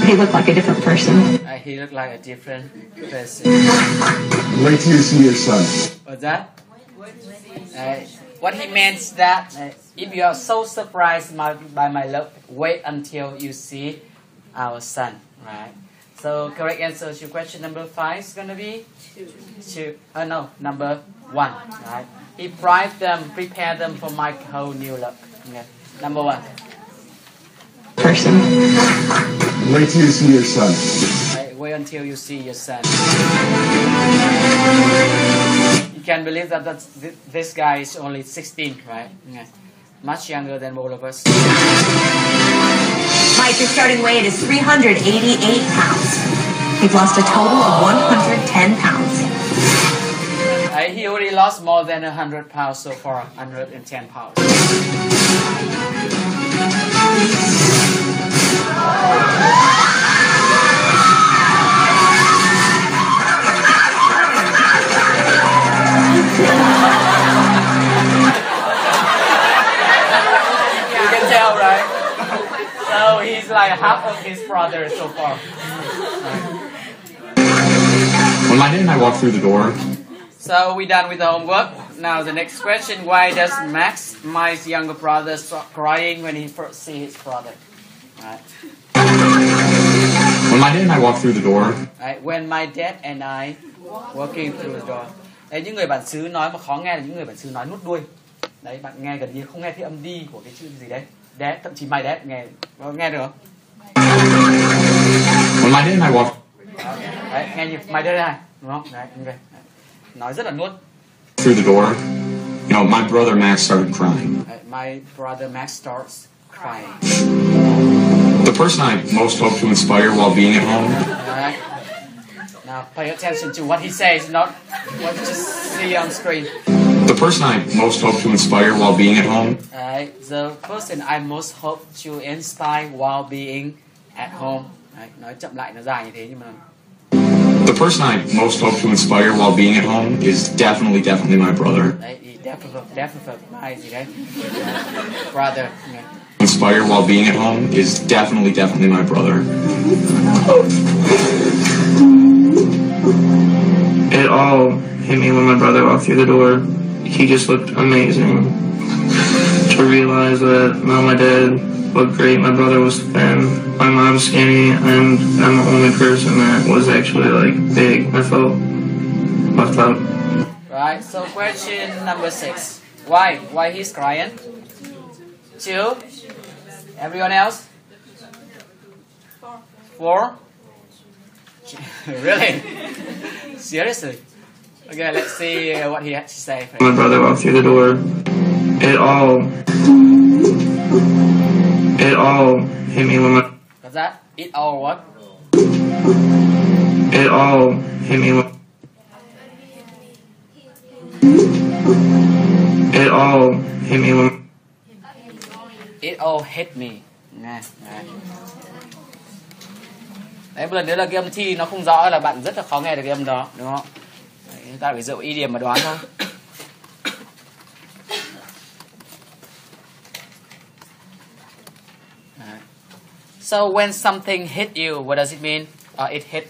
He looked like a different person. Uh, he looked like a different person. Wait till you see your son. What's that? Uh, what he meant is that uh, if you are so surprised by, by my look, wait until you see our son, right? So correct answer to question number five is gonna be two. two. Uh, no, number one, right? He bribed them, prepared them for my whole new look. Okay. Number one. Person. Wait till you see your son. Right, wait until you see your son. You can't believe that that's, th- this guy is only 16, right? Yeah. Much younger than all of us. Mike, your starting weight is 388 pounds. You've lost a total of 110 pounds. Uh, he already lost more than 100 pounds so far, 110 pounds. Through the door, So we done with the homework. Now the next question: Why does Max, my younger brother, start crying when he first see his brother? Right. when my dad and I walked through the door, Right. When my dad and I walking through the door. Đấy những người bản xứ nói mà khó nghe là những người bản xứ nói nuốt đuôi. Đấy bạn nghe gần như không nghe thấy âm đi của cái chữ gì đấy. Dad, thậm chí my dad nghe nghe được không? when my dad and I walked Đấy, nghe như my dad này đúng không? Đấy, ok. Nói rất là nuốt. through the door, you know, my brother Max started crying. My brother Max starts crying. The person I most hope to inspire while being at home Alright. Now pay attention to what he says, not what you just see on screen. The person I most hope to inspire while being at home Alright. The person I most hope to inspire while being at home. Đấy, nói chậm lại nó dài như thế nhưng mà The person I most hope to inspire while being at home is definitely, definitely my brother. đấy, definitely, definitely, hay gì đấy. Brother. Okay. Inspire while being at home is definitely, definitely my brother. It all hit me when my brother walked through the door. He just looked amazing. To realize that mom and dad looked great, my brother was thin, my mom's skinny, and I'm the only person that was actually like big. I felt left out. Right. So question number six. Why? Why he's crying? Two. Everyone else? Four. really? Seriously? Okay, let's see uh, what he had to say. My brother walked through the door. It all, it all hit me when my, What's that? It all what? it all hit me when, it all hit me when, It all hit me. Nè, đấy. Đấy, một lần nữa là cái âm thi nó không rõ là bạn rất là khó nghe được cái âm đó, đúng không? Đấy, chúng ta phải dựa ý điểm mà đoán thôi. Đấy. So when something hit you, what does it mean? Uh, it hit.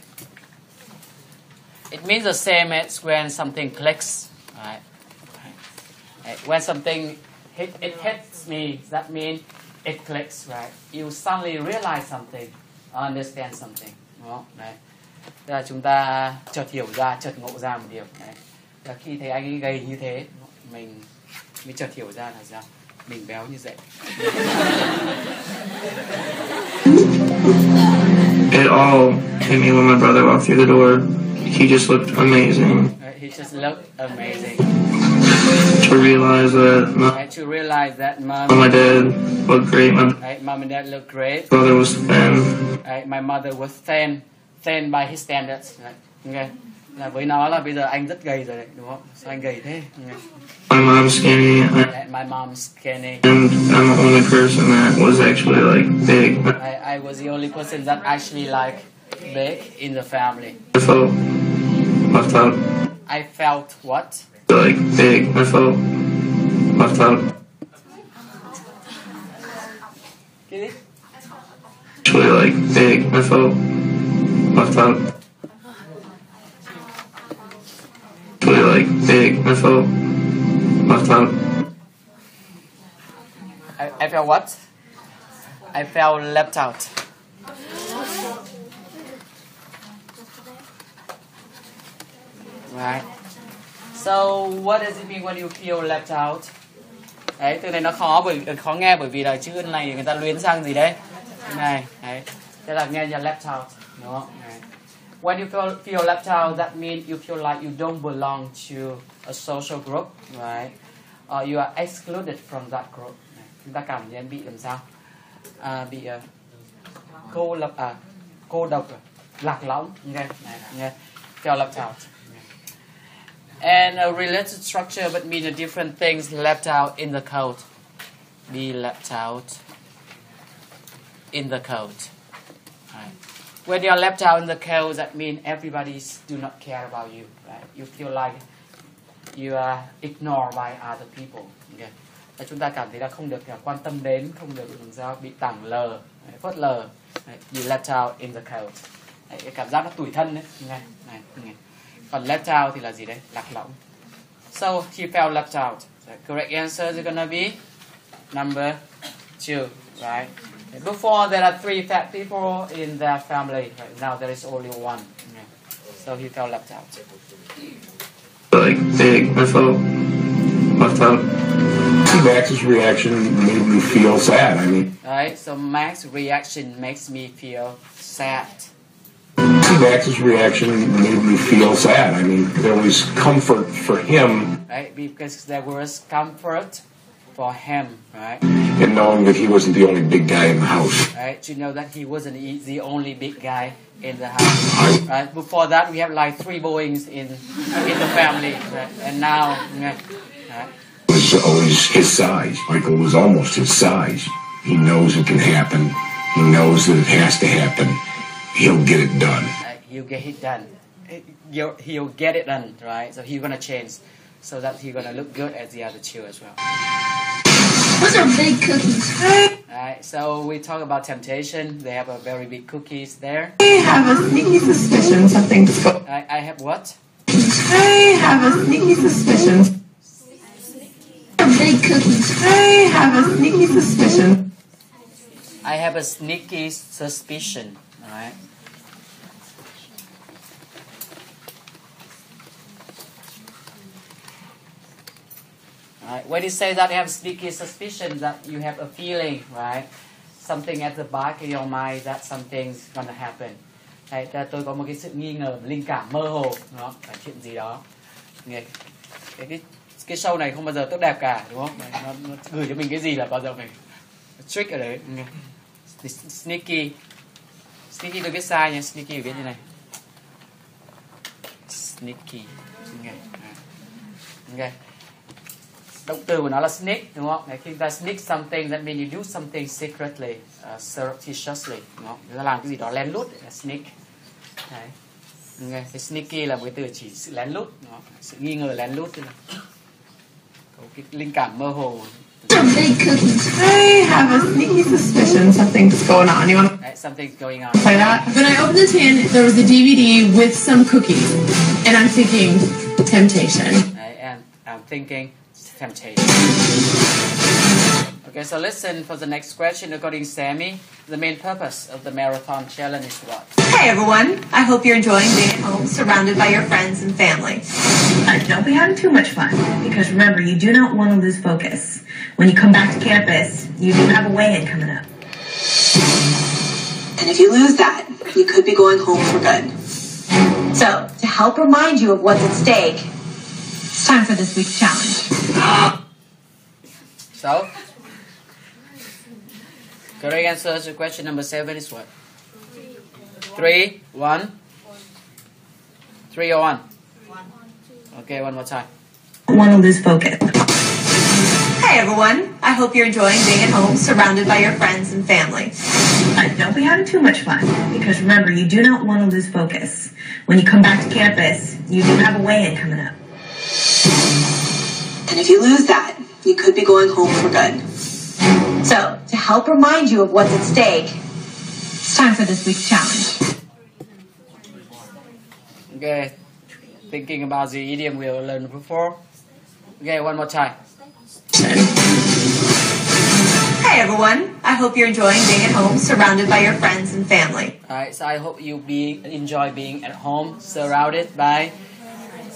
It means the same as when something clicks. Right? Right. When something hit, it hits me, that means it clicks, right? You suddenly realize something, understand something, không? Đấy. Tức là chúng ta chợt hiểu ra, chợt ngộ ra một điều. Đấy. Là khi thấy anh ấy gầy như thế, mình mới chợt hiểu ra là sao? Mình béo như vậy. it all hit me when my brother walked through the door. He just looked amazing. He just looked amazing. To realize that my, Right? To realize that mom, mom and dad looked great, my right? mom and dad look great. brother was thin, Right? My mother was thin, thin by his standards. Right? Okay. Là với nó là bây giờ anh rất gầy rồi đấy, đúng không? Sao anh gầy thế? Okay. my mom's skinny, Right? My mom's skinny. And I'm the only person that was actually like big. I, I was the only person that actually like big in the family. I felt left out. I felt what? Like big. Left out. Cái gì? Actually like big. I felt left out. Actually like big. I felt left out. I, I felt what? I felt left out. Right. So what does it mean when you feel left out? Đấy, từ này nó khó bởi ờ, khó nghe bởi vì là chữ này người ta luyến sang gì đấy? Này, đấy. Thế là nghe là left out, đúng không? Đấy. When you feel, feel left out, that means you feel like you don't belong to a social group, right? Or you are excluded from that group. Đấy. Chúng ta cảm thấy bị làm sao? À, bị uh, cô lập à, cô độc, lạc lõng, nghe, nghe, feel left out. And a related structure but mean a different things left out in the code. Be left out in the code. Right. When you're left out in the code, that means everybody do not care about you. Right? You feel like you are ignored by other people. Okay. Và chúng ta cảm thấy là không được quan tâm đến, không được sao bị tảng lờ, phớt lờ. You left out in the. Đấy, cái cảm giác nó tủi thân đấy. Nghe, này, nghe. Còn left out thì là gì đấy? Lạc lõng. So he felt left out. The correct answer is gonna be number two, right? Before there are three fat people in their family. Right? Now there is only one. Yeah. So he felt left out. Like big. Left out. Max's reaction made me feel sad. I mean, Right? So Max's reaction makes me feel sad. Max's reaction made me feel sad. I mean, there was comfort for him Right? Because there was comfort for him, right? in knowing that he wasn't the only big guy in the house. Right? To know that he wasn't the only big guy in the house. Right? Before that, we have like three boys in in the family, right? and now, right? It was always his size. Michael was almost his size. He knows it can happen. He knows that it has to happen. He'll get it done. He'll get it done. He'll, he'll get it done, right? So he's gonna change, so that he's gonna look good as the other two as well. Those are big cookies. Alright, so we talk about temptation. They have a very big cookies there. I have a sneaky suspicion something's going. I, I have what? I have a sneaky suspicion. Big cookies. I have a sneaky suspicion. I have a sneaky suspicion. Alright. Right? when you say that you have sneaky suspicion, that you have a feeling, right? Something at the back of your mind that something's gonna happen. Đấy, là tôi có một cái sự nghi ngờ, linh cảm mơ hồ, đó, là chuyện gì đó. Nghe, cái, cái cái show này không bao giờ tốt đẹp cả, đúng không? Đấy, nó, nó gửi cho mình cái gì là bao giờ mình trick ở đấy. Nghe. Sneaky, sneaky tôi viết sai nha, sneaky tôi viết như này. Sneaky, nghe. Okay. Động từ của nó là sneak đúng không? Đấy, khi ta sneak something that means you do something secretly, uh, surreptitiously đúng không? Chúng ta làm cái gì đó lén lút là sneak. Đấy. Okay. Cái sneaky là một cái từ chỉ sự lén lút, đúng không? sự nghi ngờ lén lút tức là có cái linh cảm mơ hồ. Big. I have a sneaky suspicion something's going on. You want Đấy, something's going on. to play that? When I opened the tin, there was a DVD with some cookies, and I'm thinking temptation. Đấy, and I'm thinking temptation. Okay, so listen for the next question. According to Sammy, the main purpose of the marathon challenge is what? Hey everyone, I hope you're enjoying being at home surrounded by your friends and family. Uh, don't be having too much fun, because remember, you do not want to lose focus. When you come back to campus, you do have a weigh-in coming up. And if you lose that, you could be going home for good. So, to help remind you of what's at stake, it's time for this week's challenge. So, correct answer to question number seven is what? Three, one, three or one? Okay, one more time. Want to lose focus. Hey everyone, I hope you're enjoying being at home surrounded by your friends and family. Uh, don't be having too much fun, because remember, you do not want to lose focus. When you come back to campus, you do have a weigh-in coming up. And if you lose that, you could be going home for good. So, to help remind you of what's at stake, it's time for this week's challenge. Okay, thinking about the idiom we learned before. Okay, one more time. Hey everyone, I hope you're enjoying being at home surrounded by your friends and family. Alright, so I hope you be enjoy being at home, surrounded by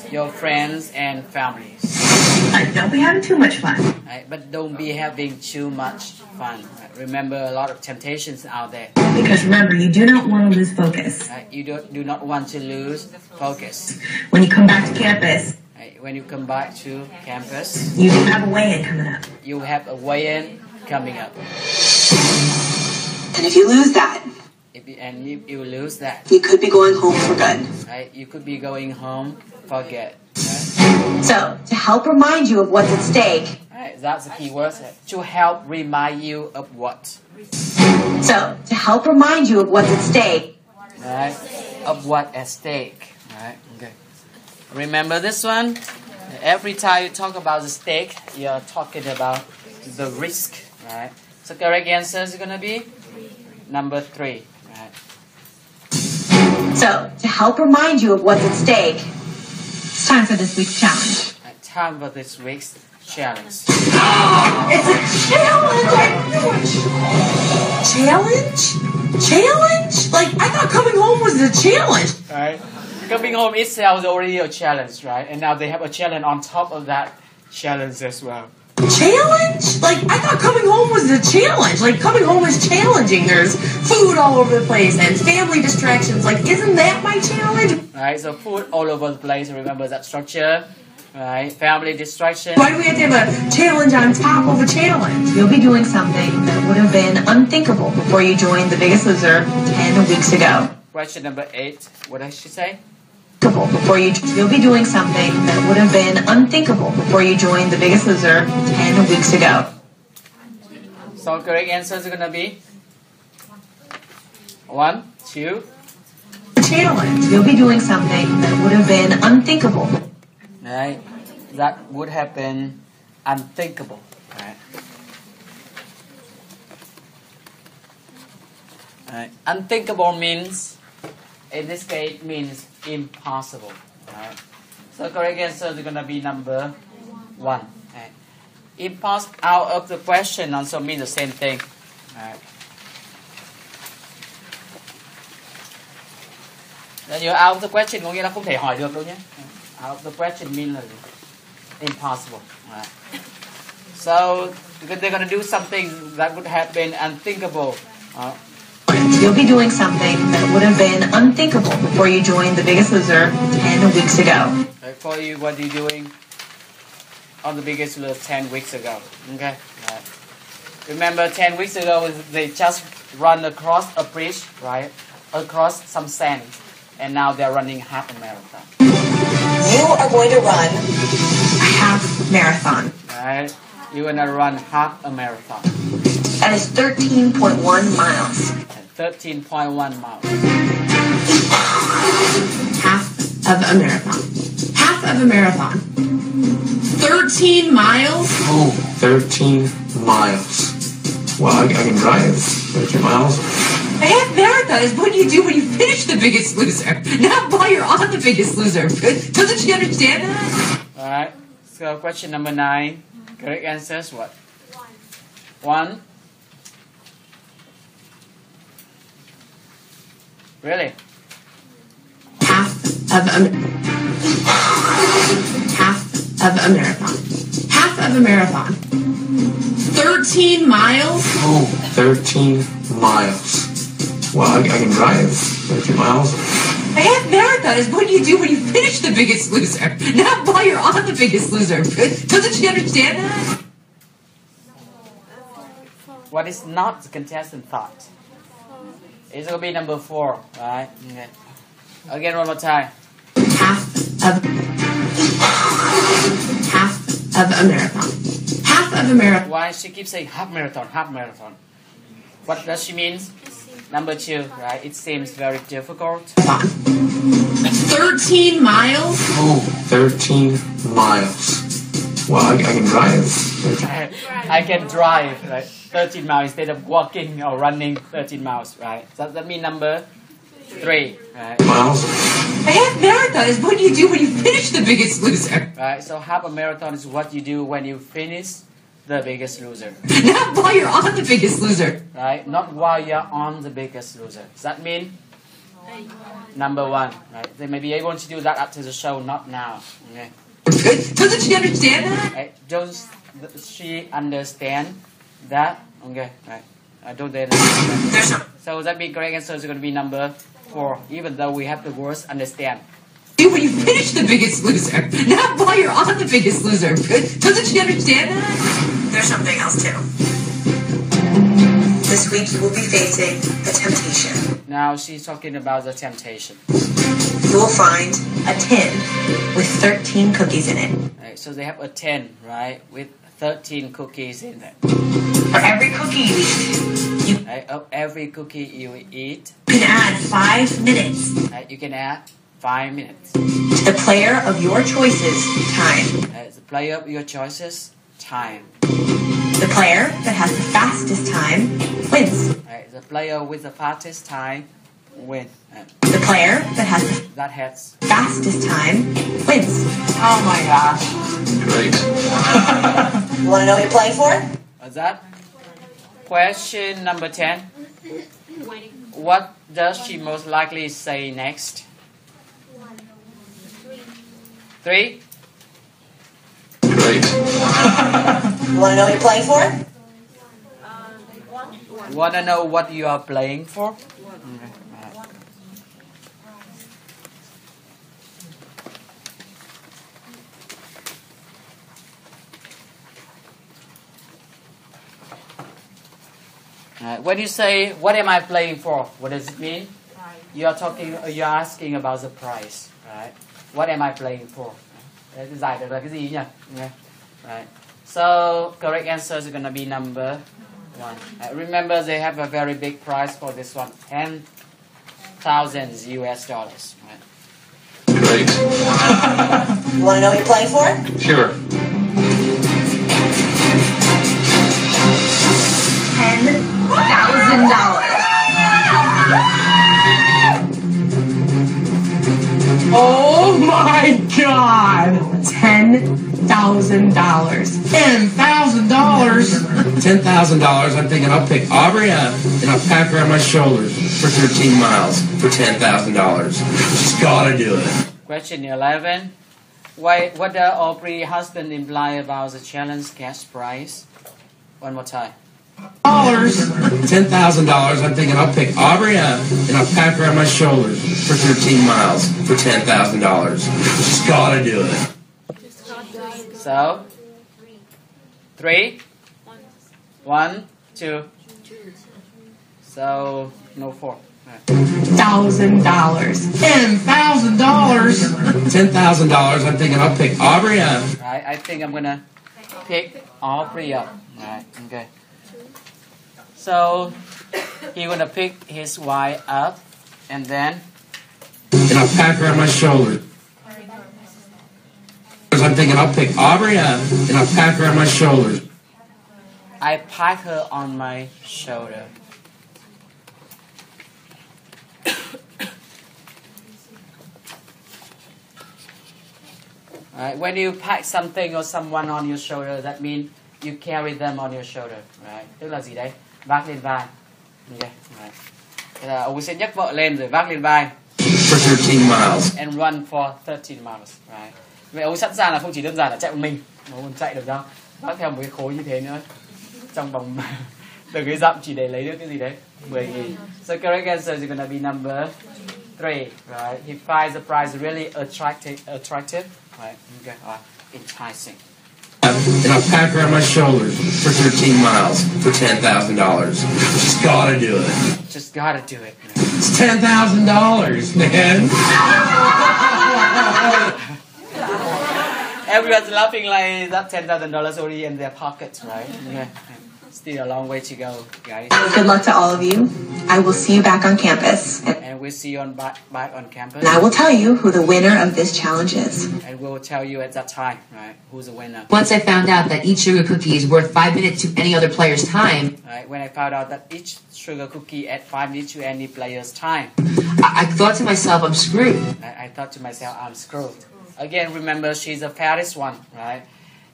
your friends and families. Uh, don't be having too much fun. Right? But don't be having too much fun. Right? Remember, a lot of temptations out there. Because remember, you do not want to lose focus. Right? You do, do not want to lose focus. When you come back to campus, Right? When you come back to campus, you do have a weigh-in coming up. you have a weigh-in coming up. And if you lose that, If you, and if you lose that, you could be going home for good. right? You could be going home for good. So, to help remind you of what's at stake, Right? That's the key word. To help remind you of what? so to help remind you of what's at stake, right? Of what at stake, right? Okay. Remember this one? Every time you talk about the stake, you're talking about the risk, right? So correct answer is gonna be number three, right? so to help remind you of what's at stake, time for this week's challenge. Time for this week's challenge. It's a challenge! I knew it! Challenge? Challenge? Like, I thought coming home was a challenge. Right? Coming home itself is already a challenge, right? And now they have a challenge on top of that challenge as well. Challenge? Like, I thought coming home was a challenge. Like, coming home is challenging. There's food all over the place and family distractions. Like, isn't that my challenge? Right? So food all over the place. Remember that structure, right? Family distraction. Why do we have to have a challenge on top of a challenge? You'll be doing something that would have been unthinkable before you joined The Biggest Loser 10 weeks ago. Question number eight. What did she say? before you you'll be doing something that would have been unthinkable before you joined the biggest loser 10 weeks ago. So correct answer is gonna be one two. You'll be doing something that would have been unthinkable. Right. That would have been unthinkable. Right. Unthinkable means, in this case, means impossible. Right? So correct answer is going to be number one. Right? Impossible out of the question also means the same thing. Right? Then you're out of the question có nghĩa là không thể hỏi được đâu nhé. Out of the question means là impossible. Right? So they're going to do something that would have been unthinkable. Uh, You'll be doing something that would have been unthinkable before you joined The Biggest Loser 10 weeks ago. Right, for you, what are you doing on the biggest loser 10 weeks ago? Okay? Right. Remember, 10 weeks ago, they just run across a bridge, right? Across some sand. And now they're running half a marathon. You are going to run a half marathon. Right? You're gonna run half a marathon. That is 13.1 miles. 13.1 miles. Half of a marathon. Half of a marathon. 13 miles? Oh, 13 miles. Well, I, I can drive 13 miles. A half marathon is what do you do when you finish The Biggest Loser, not while you're on The Biggest Loser. Doesn't she understand that? Alright, so question number nine. Correct answer is what? One. One. Really? Half of a half of a marathon. Half of a marathon. 13 miles? Oh, 13 miles. Well, I, I can drive 13 miles. A half marathon is what do you do when you finish The Biggest Loser, not while you're on The Biggest Loser. Doesn't she understand that? What is not the contestant thought? It's gonna be number four, right? Okay. Again, one more time. Half of half of a marathon. Half of a marathon. Why she keeps saying half marathon, half marathon? What does she mean? Number two, right? It seems very difficult. 13 miles? Oh, 13 miles. Well, I, I can drive 13 I can drive right, 13 miles instead of walking or running 13 miles, right? So that means number three, right? miles. A half marathon is what you do when you finish The Biggest Loser, Right. So half a marathon is what you do when you finish the Biggest Loser, not while you're on The Biggest Loser. right? Not while you're on the Biggest Loser. Does that mean number one, right? They may be able to do that after the show, not now. Okay. Doesn't she understand that? Right? Don't she understand that? Okay, right. I don't they understand that. So that means correct answer is going to be number four, even though we have the words understand. Do when you finish The Biggest Loser, not while you're on The Biggest Loser. Doesn't she understand that? There's something else too. This week you will be facing a temptation. Now she's talking about the temptation. You will find a tin with 13 cookies in it. Right, so they have a 10, right, with 13 cookies in there. For every cookie you eat, Right, of every cookie you eat, you can add five minutes right, you can add 5 minutes. to the player of your choices time. Right, the player of your choices, time. The player that has the fastest time wins. Right, the player with the fastest time win. Right, The player that has the that has. fastest time wins. Oh my gosh. Great. You want to know what you're playing for? What's that? Question number 10. What does she most likely say next? Three? Great. You want to know what you're playing for? Want to know what you are playing for? Alright, When you say, what am I playing for? What does it mean? You are talking, you are asking about the price, right? What am I playing for? Đấy, giải được là cái gì nhỉ? Okay. Right. So, correct answer is going to be number one. Uh, remember, they have a very big price for this one 10,000 US dollars. Right? Great. You want to know what you're playing for? Sure. thousand dollars. Oh my god! Ten thousand dollars. Ten thousand dollars. Ten thousand dollars. I'm thinking I'll pick Aubrey up and I'll pack her on my shoulders for thirteen miles for ten thousand dollars. She's gotta do it. Question eleven. Why, what does Aubrey's husband imply about the challenge cash prize? One more time. Dollars. Ten thousand dollars. I'm thinking I'll pick Aubrey up and I'll pack her on my shoulders for 13 miles for ten thousand dollars. She's gotta do it. So, three, one, two. So, no four. Right. Thousand dollars. Ten thousand dollars. Ten thousand dollars. I'm thinking I'll pick Aubrey up. Right, I think I'm gonna pick Aubrey up. Right, okay. So, he's gonna pick his wife up and then and I'll pack her on my shoulders. I'm thinking I'll pick Aubrey up and I'll pack her on my shoulder. I pack her on my shoulder. Right? When you pack something or someone on your shoulder, that means you carry them on your shoulder. Right? Tức là gì đấy? Vác lên vai. Okay. Right. Thế là ông sẽ nhấc vợ lên rồi vác lên vai. For 13 miles. And run for 13 miles. Right. Vậy ông sẵn sàng là không chỉ đơn giản là chạy một mình, mà còn chạy được đâu. Vác theo một cái khối như thế nữa. Trong vòng từng cái dặm chỉ để lấy được cái gì đấy 10 nghìn. So correct answer is gonna be number three, right? He finds the prize really attractive, attractive, right? Okay, uh, enticing. And I'll pack her on my shoulders for 13 miles for $10,000. She's gotta do it. Just gotta do it. It's $10,000, man. Everyone's laughing like that ten thousand dollars already in their pockets, right? Yeah. Still a long way to go, guys. Good luck to all of you. I will see you back on campus. And we'll see you on back, back on campus. And I will tell you who the winner of this challenge is. And we'll tell you at that time, right? Who's the winner? Once I found out that each sugar cookie is worth five minutes to any other player's time, Right? When I found out that each sugar cookie add five minutes to any player's time, I, I thought to myself, I'm screwed. I, I thought to myself, I'm screwed. Again, remember she's the fattest one, right?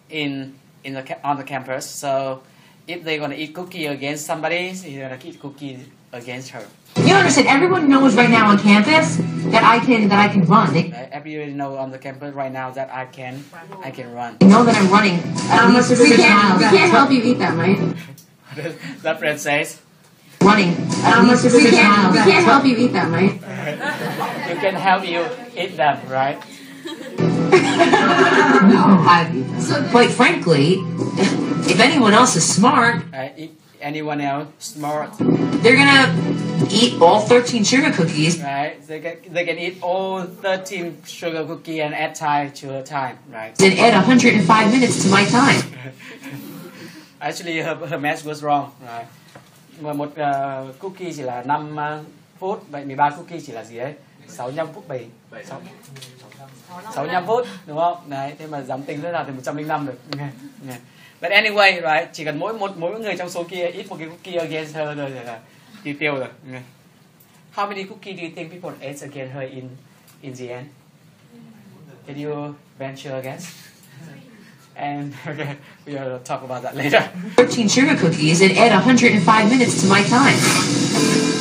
In in the on the campus. So if they're gonna eat cookie against somebody, you're gonna eat cookie against her. You don't understand. Everyone knows right now on campus that I can that I can run. They Everybody know on the campus right now that I can I can run. know that I'm running. At least we can't, we can't help you eat them, right? that friend says Running. At least we can't, we can't help you eat that, right? you can help you eat them, right? No, I, quite frankly, if anyone else is smart, Right? If anyone else smart, they're gonna eat all 13 sugar cookies. right? They can they can eat all 13 sugar cookie and add time to her time, right? Then add 105 minutes to my time. Actually, her, her math was wrong, right? Mà một uh, cookie chỉ là 5 uh, phút, vậy 13 cookie chỉ là gì đấy? 65 phút 7 6, 65 phút đúng không? Đấy, thế mà giảm tính rất là thì 105 được. Okay. Yeah. But anyway, right? Chỉ cần mỗi một mỗi người trong số kia ít một cái cookie against her thôi là tiêu tiêu rồi. Okay. How many cookie do you think people ate against her in in the end? did you venture a guess? And okay, we will talk about that later. 13 sugar cookies and add 105 minutes to my time.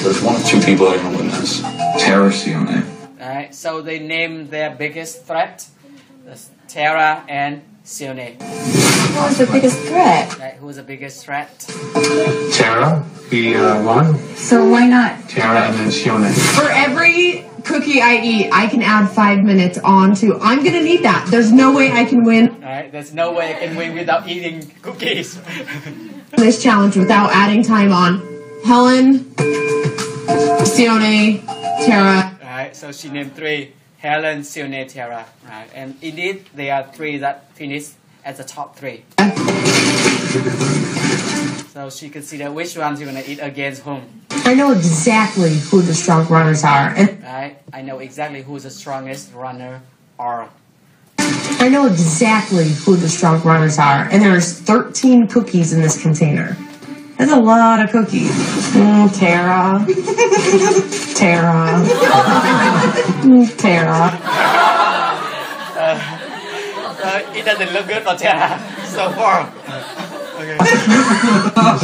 There's one of two people I know in this. Tara Sione. Alright, so they named their biggest threat, That's Tara and Sione. Who was the biggest threat? Right, who's the biggest threat? Tara, we uh, won. So why not? Tara and then Sione. For every cookie I eat, I can add five minutes on to. I'm gonna need that. There's no way I can win Alright, there's no way I can win without eating cookies. this challenge without adding time on. Helen, Sione, Tara. Alright, so she named three Helen, Sione, Tara. Right, and indeed, there are three that finished as the top three. So she considered which ones you're gonna eat against whom. I know exactly who the strong runners are, and Right? I know exactly who's the strongest runner are. I know exactly who the strong runners are. And there's 13 cookies in this container. That's a lot of cookies. Mm, Tara. Tara. Mm, Tara. Uh, it doesn't look good for Tara so far. Okay.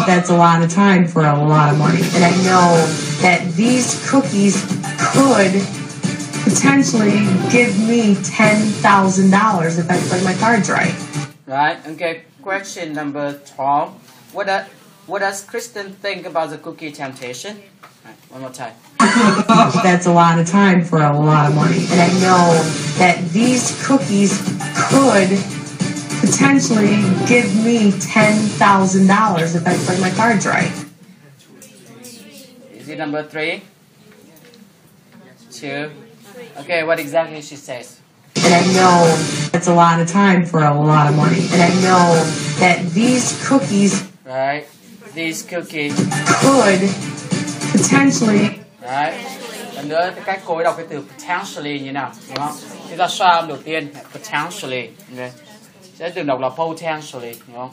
That's a lot of time for a lot of money. And I know that these cookies could potentially give me $10,000 if I play my cards right. Right. Okay. Question number twelve. What does what does Kristin think about the cookie temptation? Right, one more time. That's a lot of time for a lot of money. And I know that these cookies could potentially give me $10,000 if I play my cards right. Is it number three? Two. Okay. What exactly she says? And I know it's a lot of time for a lot of money. And I know that these cookies Right. These cookies. could potentially Right. Lần nữa cái cách cô ấy đọc cái từ potentially như nào đúng không? Chúng ta xoa âm đầu tiên potentially. Okay. Sẽ đừng đọc là potentially đúng không?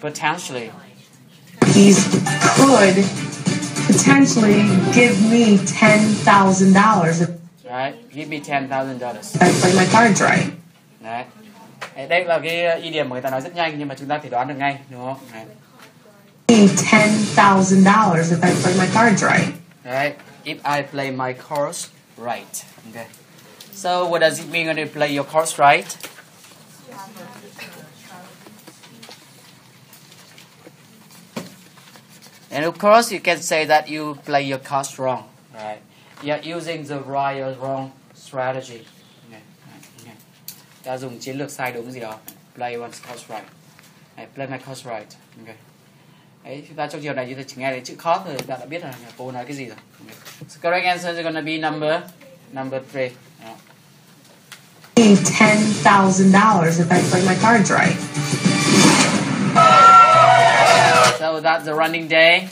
Potentially. cookies could potentially give me $10,000 if Right. Give me ten thousand dollars. I play my cards right. Đấy. Đấy, Đây là cái idiom mà người ta nói rất nhanh nhưng mà chúng ta thể đoán được ngay đúng không? Đấy. Me $10,000 if I play my cards right. Right. If I play my cards right. Okay. So what does it mean when you play your cards right? And of course, you can say that you play your cards wrong, right? You're using the right or wrong strategy. Ta dùng chiến lược sai đúng gì đó. Play one's cards right. Right, play my cards right. Okay. Đấy, chúng ta trong chiều này chúng ta chỉ nghe chữ ta đã biết là cô nói cái gì rồi. So correct answer is gonna be number number three. $10,000 if I play my cards right. So that's the running day.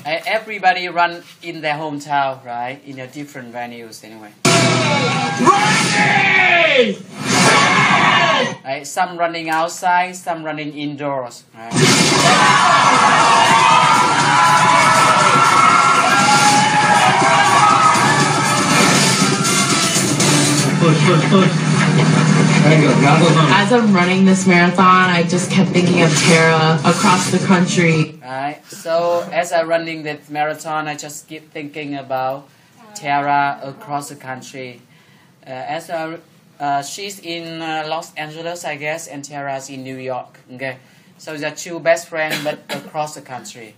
Okay. Everybody run in their hometown, right? In their different venues, anyway. Right? Some running outside, some running indoors. Right? Push, push, push. There you go. As I'm running this marathon, I just kept thinking of Tara across the country. Right. So as I'm running this marathon, I just keep thinking about Tara across the country. Uh, as a, uh, she's in uh, Los Angeles, I guess, and Tara's in New York. Okay. So they're two best friends, but across the country,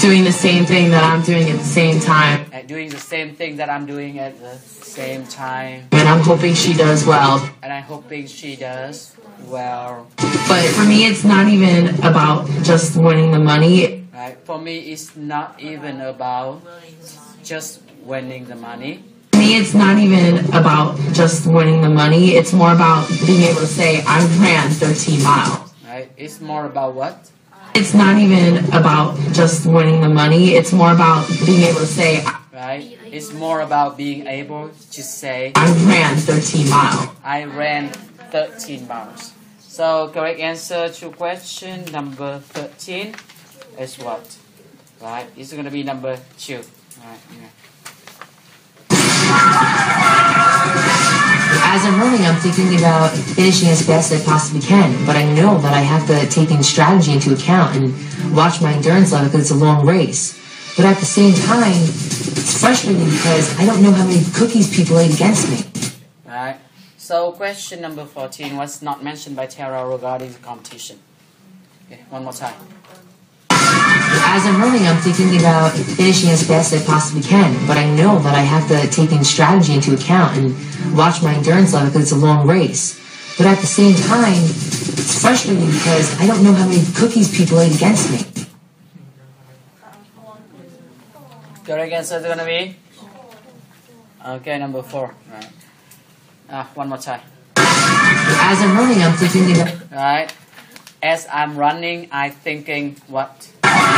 Doing the same thing that I'm doing at the same time. uh, doing the same thing that I'm doing at the same time. And I'm hoping she does well. And I'm hoping she does well. But for me, it's not even about just winning the money. Right. For me, it's not even about just winning the money. Me, it's not even about just winning the money. It's more about being able to say, I ran 13 miles. Right. It's more about what? It's not even about just winning the money. It's more about being able to say, Right. It's more about being able to say I ran 13 miles. I ran 13 miles. So correct answer to question number 13 is what? Right. It's going to be number two. Right. Yeah. As I'm running, I'm thinking about finishing as as I possibly can, but I know that I have to take in strategy into account and watch my endurance level because it's a long race. But at the same time, it's frustrating because I don't know how many cookies people ate against me. Right. So question number 14 was not mentioned by Tara regarding the competition. Okay, one more time. As I'm running, I'm thinking about finishing as fast as I possibly can, but I know that I have to take in strategy into account and watch my endurance level because it's a long race. But at the same time, it's frustrating because I don't know how many cookies people ate against me. Correct answer is going to be? Okay, number four. Right. Ah, one more time. As I'm running, I'm thinking about Right. As I'm running, I'm thinking what?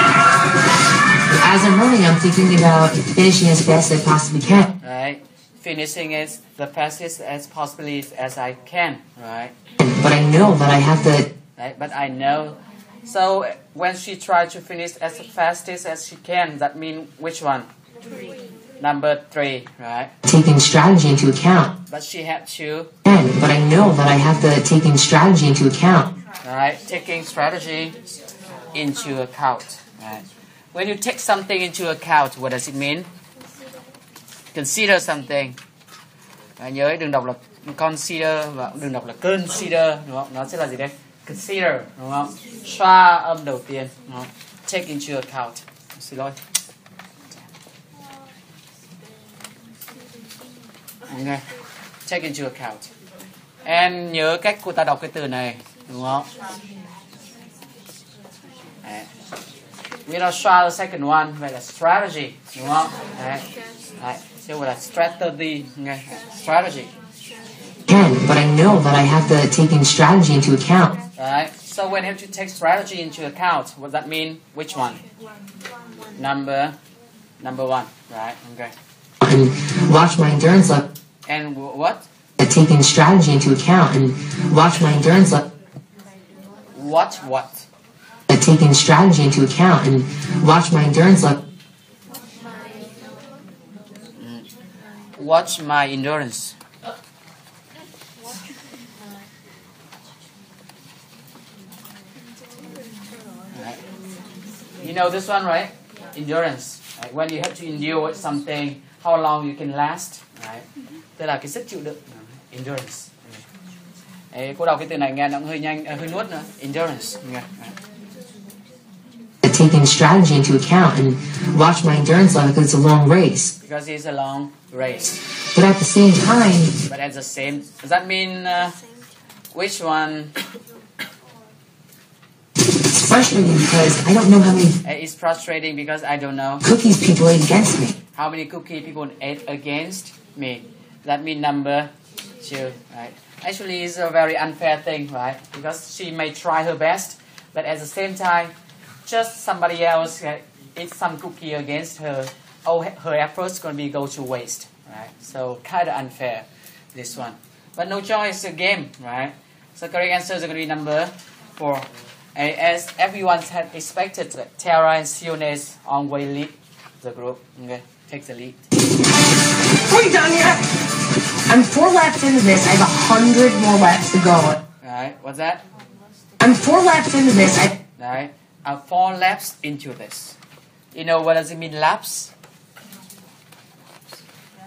As I'm running, I'm thinking about finishing as fast as I possibly can. Right. Finishing as the fastest as possibly as I can. Right. But I know that I have to Right. But I know. So when she tried to finish as fastest as she can, that means which one? Three. Number three, right? taking strategy into account. But she had to, And, but I know that I have to taking strategy into account. right? Taking strategy into account, right? When you take something into account, what does it mean? Consider something. À, nhớ đừng đọc là consider và cũng đừng đọc là consider đúng không? Nó sẽ là gì đây? Consider đúng không? Xoa âm đầu tiên đúng không? Take into account. Xin lỗi. Okay. Take into account. Em nhớ cách cô ta đọc cái từ này đúng không? Đấy. We know try the second one vậy là strategy đúng không? Đấy. Đấy. Chứ gọi là strategy. Strategy. But I know that I have to take taking strategy into account. Right. So when you have to take strategy into account, what does that mean? Which one? Number number one. Right. Okay. And watch my endurance level. And wh- what? Taking strategy into account and watch my endurance level. What what? Taking strategy into account and watch my endurance level. Watch my endurance. Right. You know this one, right? Endurance. Right? When you have to endure something, how long you can last, right? Tức là cái sức chịu đựng. Endurance. Đấy, cô đọc cái từ này nghe nó hơi nhanh, hơi nuốt nữa. Endurance. Nghe. Right. Taking strategy into account and watch my endurance level because it's a long race. Because it's a long race. But at the same time, But at the same, does that mean uh, which one it's frustrating because I don't know how many It's frustrating because I don't know cookies people ate against me. how many cookie people ate against me. That means number two, right? Actually, it's a very unfair thing, right? Because she may try her best, but at the same time, just somebody else uh, eat some cookie against her. Oh, her efforts gonna be go to waste, right? So kind of unfair, this one. But no choice, a game, right? So correct answer is gonna be number four. And as everyone had expected, Tara and Siones on way lead the group. Okay, take the lead. Are you done yet? I'm four laps into this. I have a hundred more laps to go. Alright, what's that? I'm four laps into this. I Alright, I'm four laps into this. You know what does it mean laps?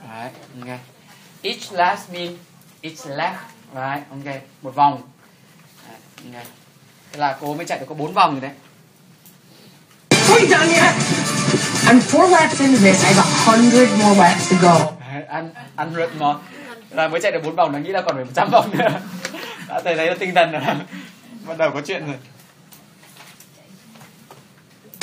Alright, okay. Each lap mean each lap, right? Okay, một vòng. Alright, okay. Thế là cô mới chạy được có bốn vòng rồi đấy. Are you done yet? I'm four laps into this. I have a hundred more laps to go. Đấy, ăn ăn rượt mà là mới chạy được bốn vòng nó nghĩ là còn phải 100 vòng nữa đã thấy thấy là tinh thần rồi bắt đầu có chuyện rồi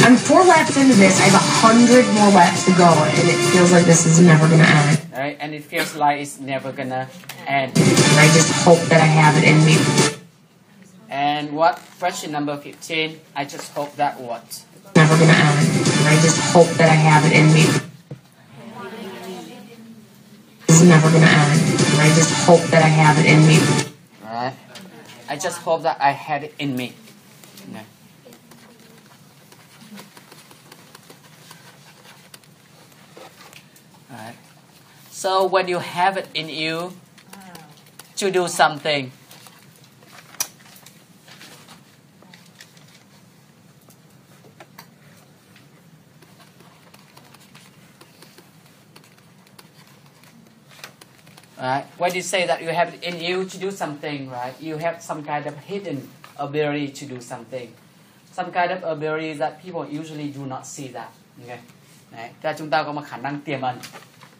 I'm four laps into this. I have a hundred more laps to go, and it feels like this is never gonna end. right? and it feels like it's never gonna end And I just hope that I have it in me. and what question number 15 I just hope that what Never gonna end. And I just hope that I have it in me. This is never gonna end. And I just hope that I have it in me. Alright. I just hope that I had it in me. Alright. So when you have it in you to do something, right? When you say that you have it in you to do something, right? You have some kind of hidden ability to do something, some kind of ability that people usually do not see that. Okay. Đấy, tức là chúng ta có một khả năng tiềm ẩn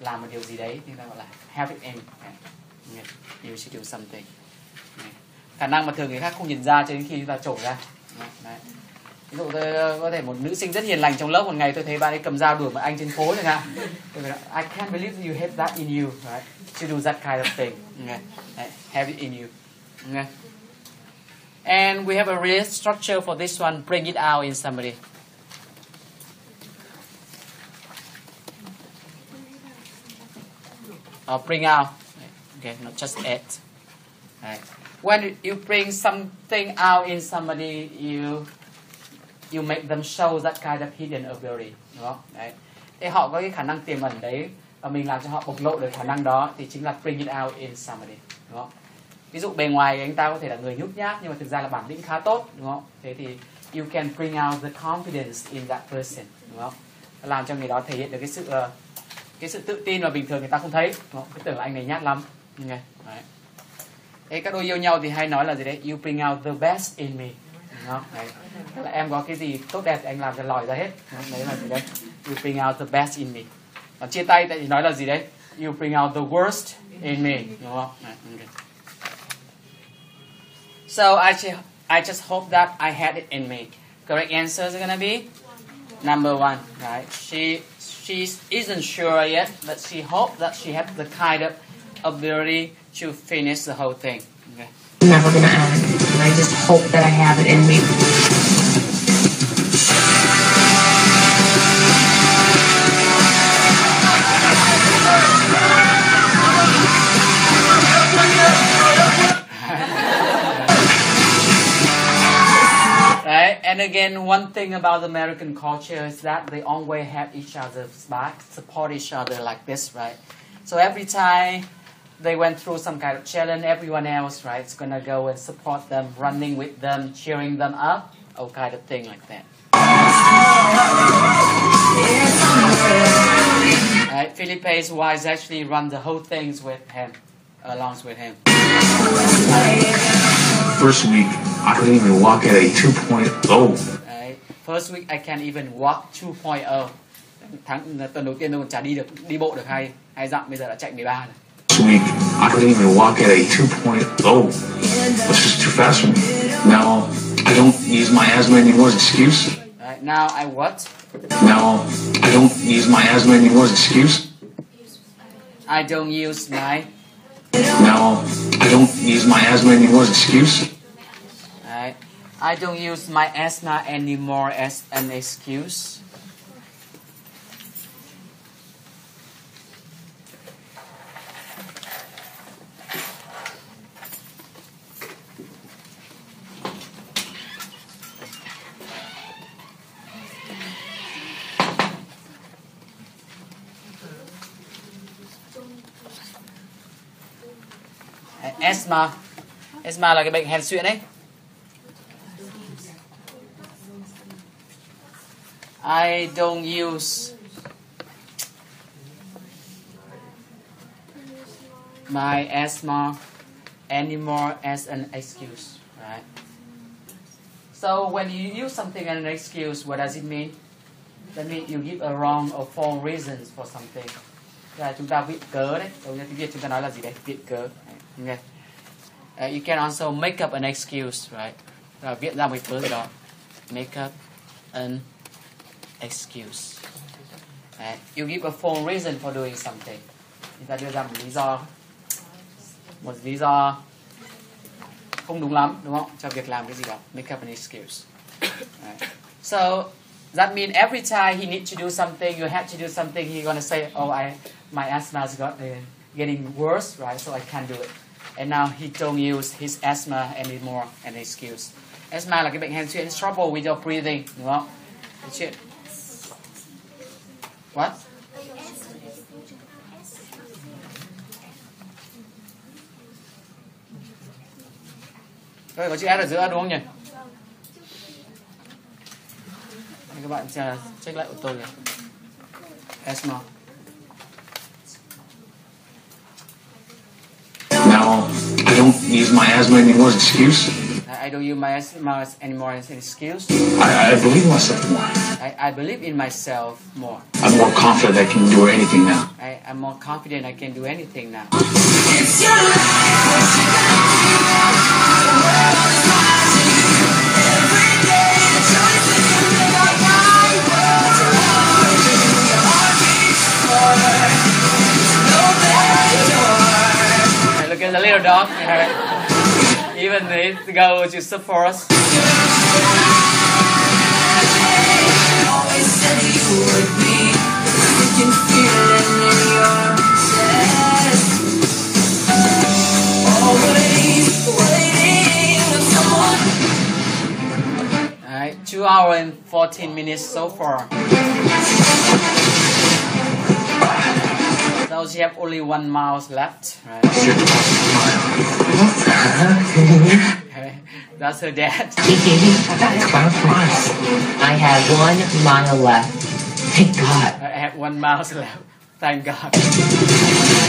làm một điều gì đấy, chúng ta gọi là have it in. Okay. You should do something. Okay. Khả năng mà thường người khác không nhìn ra cho đến khi chúng ta trổ ra. Đấy. Ví dụ tôi ờ, có thể một nữ sinh rất hiền lành trong lớp một ngày tôi thấy bạn ấy cầm dao đuổi một anh trên phố chẳng hạn. Tôi nói, I can't believe you have that in you, right? To do that kind of thing. Okay. Đấy, Have it in you. Okay. And we have a real structure for this one. Bring it out in somebody. Or bring out. Okay, not just add. Right. When you bring something out in somebody, you you make them show that kind of hidden ability. Đúng không? Đấy. thì họ có cái khả năng tiềm ẩn đấy và mình làm cho họ bộc lộ được khả năng đó thì chính là bring it out in somebody đúng không ví dụ bề ngoài anh ta có thể là người nhút nhát nhưng mà thực ra là bản lĩnh khá tốt đúng không thế thì you can bring out the confidence in that person đúng không làm cho người đó thể hiện được cái sự uh, cái sự tự tin mà bình thường người ta không thấy đúng cứ tưởng là anh này nhát lắm nghe. đấy. Ê, các đôi yêu nhau thì hay nói là gì đấy you bring out the best in me đó, không? Đấy. Tức là em có cái gì tốt đẹp thì anh làm cho lòi ra hết đấy là gì đấy you bring out the best in me còn chia tay thì nói là gì đấy you bring out the worst in me đúng không đấy. Okay. So I just, I just hope that I had it in me. Correct answers are gonna be number one, right? She she isn't sure yet, but she hopes that she has the kind of ability to finish the whole thing. Okay. never gonna end. And I just hope that I have it in me. And again, one thing about American culture is that they always have each other's back, support each other like this, right? So every time they went through some kind of challenge, everyone else, right, is gonna go and support them, running with them, cheering them up, all kind of thing like that. Right? Filipe's wife actually run the whole things with him, along with him. First week, I couldn't even walk at a 2.0. Đấy. First week I can't even walk 2.0. Tháng tuần đầu tiên tôi còn chả đi được đi bộ được hai hai dặm bây giờ đã chạy 13 rồi. First week, I couldn't even walk at a 2.0. That's just too fast for me. Now, I don't use my asthma anymore as an excuse. Right? Now I what? Now, I don't use my asthma anymore as an excuse. I don't use my Now, I don't use my asthma anymore as an excuse. I don't use my asthma anymore as an excuse. Asthma Asthma là cái bệnh hèn suyễn ấy I don't use my asthma anymore as an excuse, right? So when you use something as an excuse, what does it mean? That means you give a wrong or false reasons for something. Tức là chúng ta viện cớ đấy. Đầu tiên Việt chúng ta nói là gì đấy? Viện cớ. Okay. Uh, you can also make up an excuse, right? Là viện ra một cớ gì đó. Make up an excuse. You give a full reason for doing something. Chúng ta đưa ra một lý do, một lý do không đúng lắm, đúng không? Cho việc làm cái gì đó. Make up an excuse. So that means every time he needs to do something, you have to do something. He's gonna say, "Oh, I my asthma's got uh, getting worse, right? So I can't do it." And now he don't use his asthma anymore an excuse. Asthma là cái bệnh hen suyễn, trouble with your breathing, đúng không? Cái chuyện What? Đây có chữ S ở giữa đúng không nhỉ? Các bạn chờ check lại của tôi kìa. Asthma. No, I don't use my asthma anymore as an excuse. I I don't use my asthma anymore as an excuse. I, I believe myself more. I, I believe in myself more. I'm more confident I can do anything now. I, I'm more confident I can do anything now. Hey, Look at the little dog. Even it go to us. Alright, two hour and 14 minutes so far. Knows you have only one mouse left, right? Okay, That's her dad. I have one mile left. Thank God. I have one mouse left. Thank God.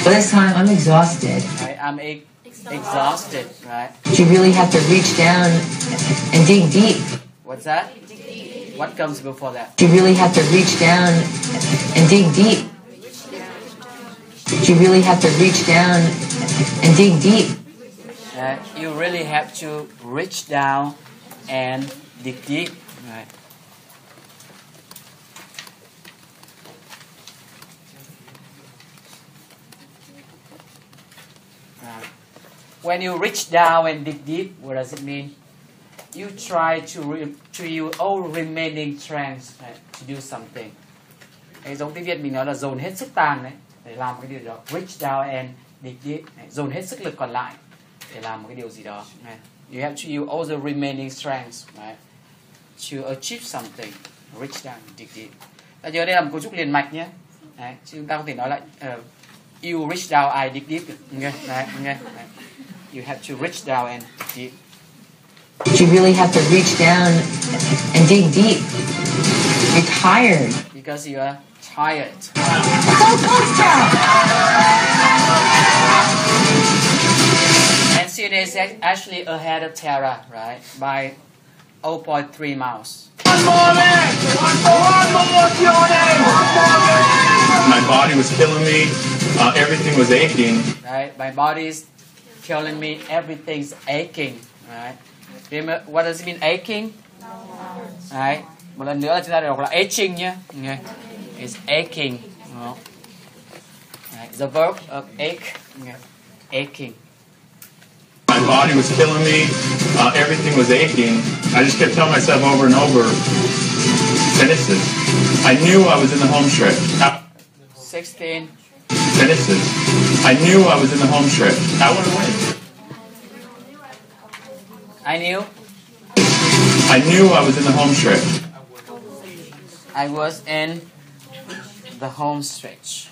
But this time I'm exhausted. Right? I'm e- exhausted, right? You really have to reach down and dig deep. What's that? What comes before that? You really have to reach down and dig deep. You really have to reach down and dig deep. You really have to reach down and dig deep, right? When you reach down and dig deep, what does it mean? You try to to use all remaining strength right, to do something. Đấy, giống tiếng Việt mình nói là dồn hết sức tàn đấy để làm cái điều đó. Reach down and dig deep, dồn hết sức lực còn lại để làm một cái điều gì đó. You have to use all the remaining strengths right, to achieve something. Reach down, dig deep. Ta nhớ đây là một cấu trúc liền mạch nhé. Đấy, chứ chúng ta có thể nói lại uh, you reach down, I dig deep. Okay, đấy, okay, đấy. You have to reach down and dig deep. You really have to reach down and dig deep. You're tired. Because you are tired. And Sione is actually ahead of Tara, right? By 0.3 miles. My body was killing me. Uh, everything was aching. right? My body's killing me. Everything's aching, right? Remember, what does it mean aching? Right? Một lần nữa là chúng ta đọc là aching nhé. Okay. It's aching. Right. The verb of ache. Okay. Aching. My body was killing me. Uh, everything was aching. I just kept telling myself over and over, finish this. I knew I was in the home stretch. I- 16. Finish this. I knew I was in the home stretch. I want to win. I knew I knew I was in the home stretch. I was in the home stretch.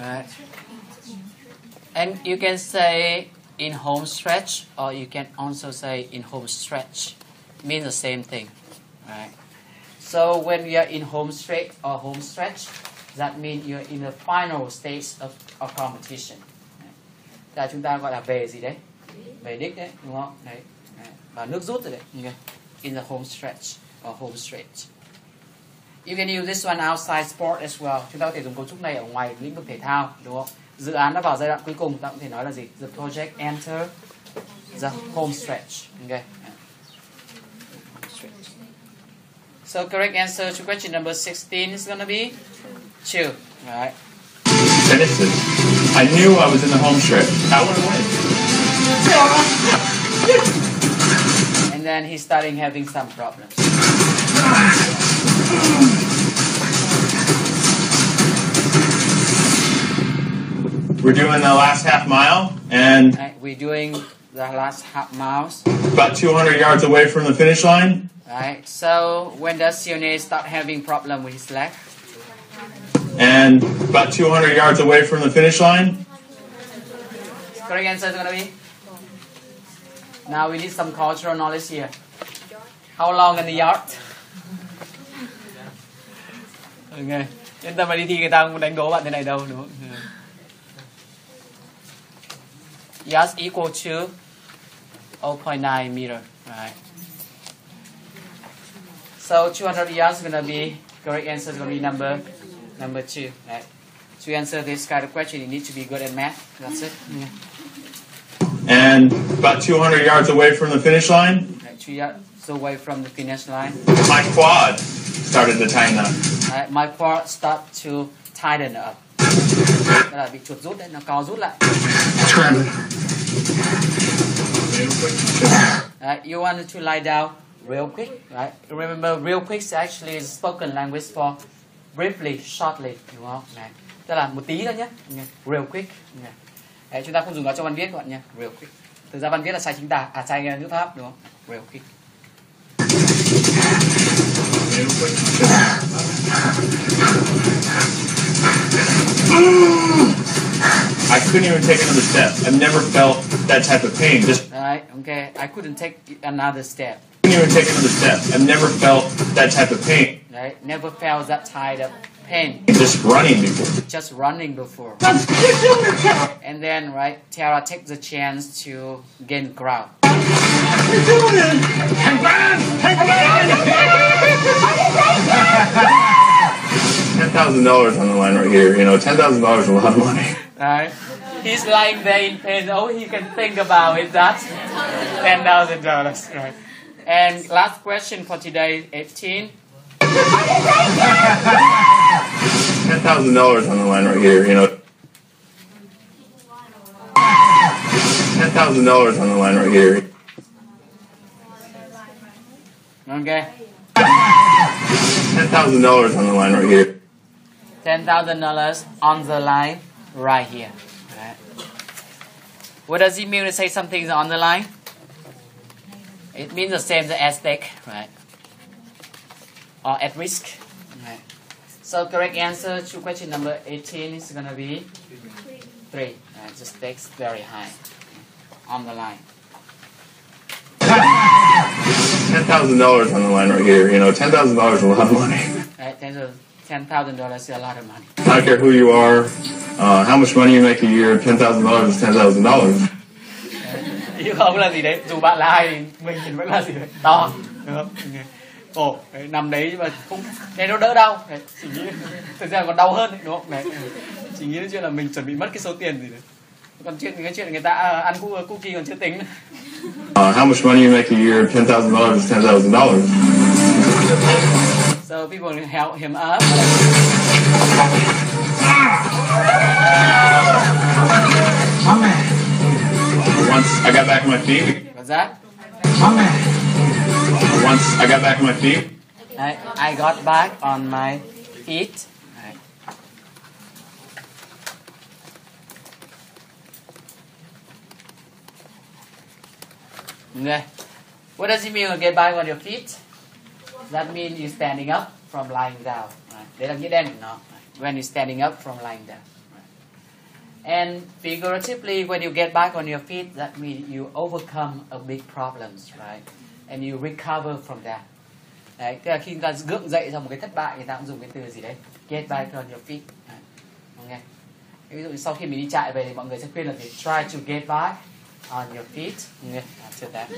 Right. And you can say in home stretch or you can also say in home stretch. Means the same thing. Right. So when we are in home stretch or home stretch, that means you're in the final stage of, of competition. Là chúng ta gọi là về gì đấy? Về đích đấy, đúng không? Đấy. đấy. Và nước rút rồi đấy. Okay. In the home stretch or home stretch. You can use this one outside sport as well. Chúng ta có thể dùng cấu trúc này ở ngoài lĩnh vực thể thao, đúng không? Dự án đã vào giai đoạn cuối cùng, ta cũng thể nói là gì? The project enter the home stretch. Okay. So correct answer to question number 16 is going to be 2. Right. tennis. I knew I was in the home stretch. I would have win. And then he's starting having some problems. We're doing the last half mile and Right, we're doing the last half miles. about 200 yards away from the finish line. Right. So when does Sione start having problem with his leg? And about 200 yards away from the finish line. Correct answer is going to be? Now we need some cultural knowledge here. How long in the yard? Okay. Yên tâm mà đi thi người ta không đánh đố bạn thế này đâu đúng không? Yes equal to 0.9 meter. Right. So 200 yards is gonna be correct answer is gonna be number number two. Right. To answer this kind of question, you need to be good at math. That's it. Yeah. And about 200 yards away from the finish line, Right, yards away from the finish line. my quad started to tighten up. Right, my quad start to tighten up. Đó là bị chuột rút đấy, nó co rút lại. Right, you want to lie down real quick, right? Remember, real quick is actually spoken language for briefly, shortly, đúng không? Này, tức là một tí thôi nhé. Real quick. Nghe. Đấy, chúng ta không dùng nó cho văn viết các bạn nhé real quick thực ra văn viết là sai chính tả à sai ngữ pháp đúng không real quick I couldn't even take another step. I've never felt that type of pain. Just right, okay. I couldn't take another step. I couldn't even take another step. I've never felt that type of pain. Right, never felt that type of pain. Just running before. Just running before. And then, right, Tara takes the chance to gain ground. Ten thousand dollars on the line right here. You know, ten thousand dollars is a lot of money. Right? He's lying there in pain. All he can think about is that ten thousand dollars. Right. And last question for today, eighteen. Ten thousand dollars on the line right here. You know. Ten thousand dollars on the line right here. Okay. Ten thousand dollars on the line right here. Ten thousand dollars on the line right here. Right. What does it mean to say something's on the line? It means the same as stake, right? Or at risk. Right. So correct answer to question number 18 is gonna be three. Right. The stakes very high on the line. Ten thousand dollars on the line right here. You know, ten thousand dollars is a lot of money. Right. Ten thousand dollars is a lot of money. I don't care who you are, uh, how much money you make a year. Ten thousand dollars is ten thousand dollars. Chứ không là gì đấy, dù bạn là ai thì mình thì vẫn là gì đấy, to, đúng không? Ồ, đấy, nằm đấy mà cũng nghe nó đỡ đau, đấy, chỉ nghĩ thực ra còn đau hơn đấy, đúng không? Đấy, chỉ nghĩ đến chuyện là mình chuẩn bị mất cái số tiền gì đấy. Còn chuyện cái chuyện người ta à, ăn cookie còn chưa tính. nữa. Uh, how much money you make a year? Ten thousand dollars is ten thousand dollars. So people help him up. Once I got back on my feet. What's that? Once I got back on my feet. I, I got back on my feet. Right. What does it mean to get back on your feet? That means you're standing up from lying down. Đấy là nghĩa đen nó. When you're standing up from lying down. And figuratively, when you get back on your feet, that means you overcome a big problems, right? And you recover from that. Đấy, tức là khi người ta gượng dậy sau một cái thất bại, người ta cũng dùng cái từ gì đấy? Get back on your feet. Đấy. Ok. Ví dụ sau khi mình đi chạy về thì mọi người sẽ khuyên là phải try to get back on your feet. Ok. After that.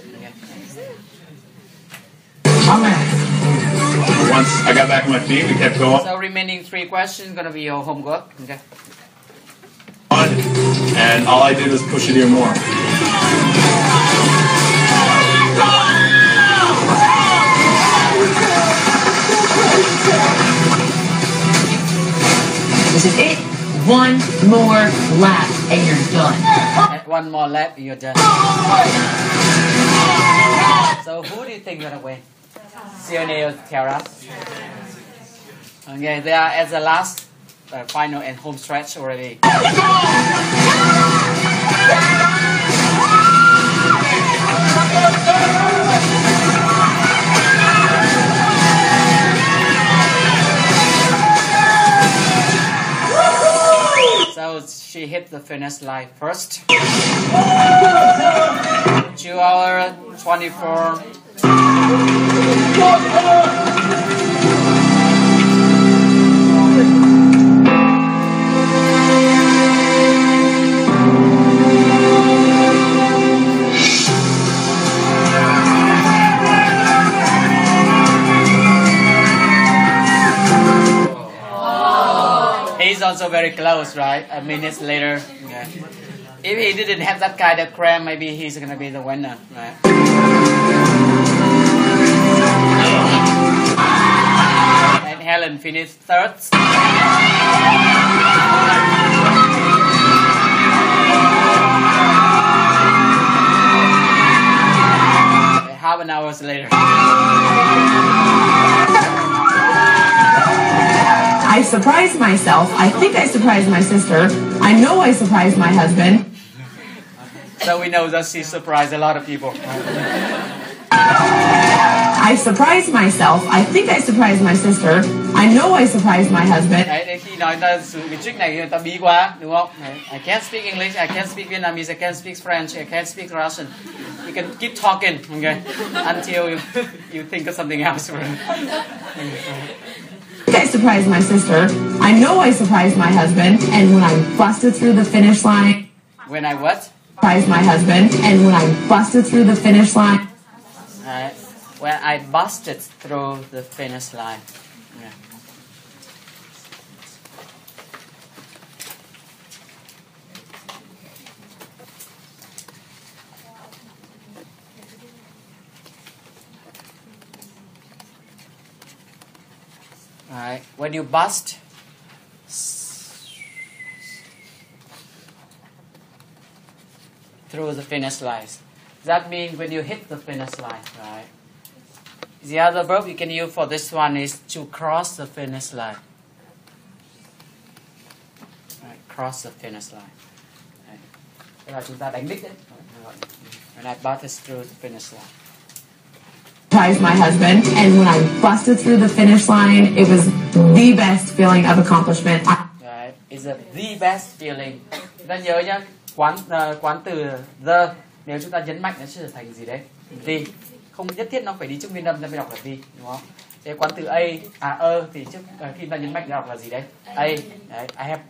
Ok. Once I got back on my feet, we kept going So remaining three questions gonna be your homework. Okay. on, and all I did was push it even more. This is it. One more lap and you're done. And one more lap, you're done. So who do you think gonna win? Sione or Tara? Okay, they are at the last uh, final and home stretch already. So she hit the finish line first. Two hour 24. Also very close, right? A minute later. Yeah. If he didn't have that kind of cramp, maybe he's gonna be the winner, right? And Helen finished third. Half an hour later. I surprised myself. I think I surprised my sister. I know I surprised my husband. So we know that she surprised a lot of people. I surprised myself. I think I surprised my sister. I know I surprised my husband. Đấy, đến khi nói ta sử cái trick này người ta bí quá đúng không? Đấy, I can't speak English, I can't speak Vietnamese, I can't speak French, I can't speak Russian. You can keep talking, okay, until you, you think of something else. I surprised my sister. I know I surprised my husband. And when I busted through the finish line, when I what? surprised my husband. And when I busted through the finish line, Đấy, when I busted through the finish line. Yeah. Alright, when you bust, through the finish line. That means when you hit the finish line, right? The other verb you can use for this one is to cross the finish line. Right, cross the finish line. Đấy. Tức là chúng ta. When I bust through the finish line. Surprised my husband. And when I busted through the finish line, it was the best feeling of accomplishment. I Right. It's a the best feeling. Chúng ta nhớ nhá, quán uh, quán từ the nếu chúng ta nhấn mạnh nó sẽ trở thành gì đấy? The. Không nhất thiết nó phải đi trước nguyên âm ta mới đọc là the, đúng không? Thế quán từ a, à ơ thì trước uh, khi ta nhấn mạnh đọc là gì đấy? A. Đấy. I have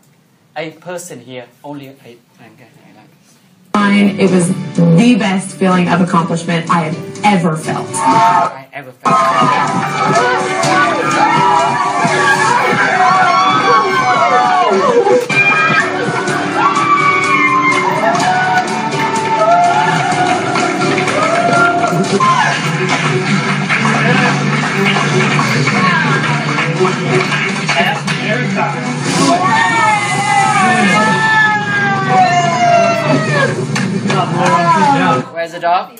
a person here, only a. Okay. It was the best feeling of accomplishment I had ever felt. I ever felt. Where's the dog?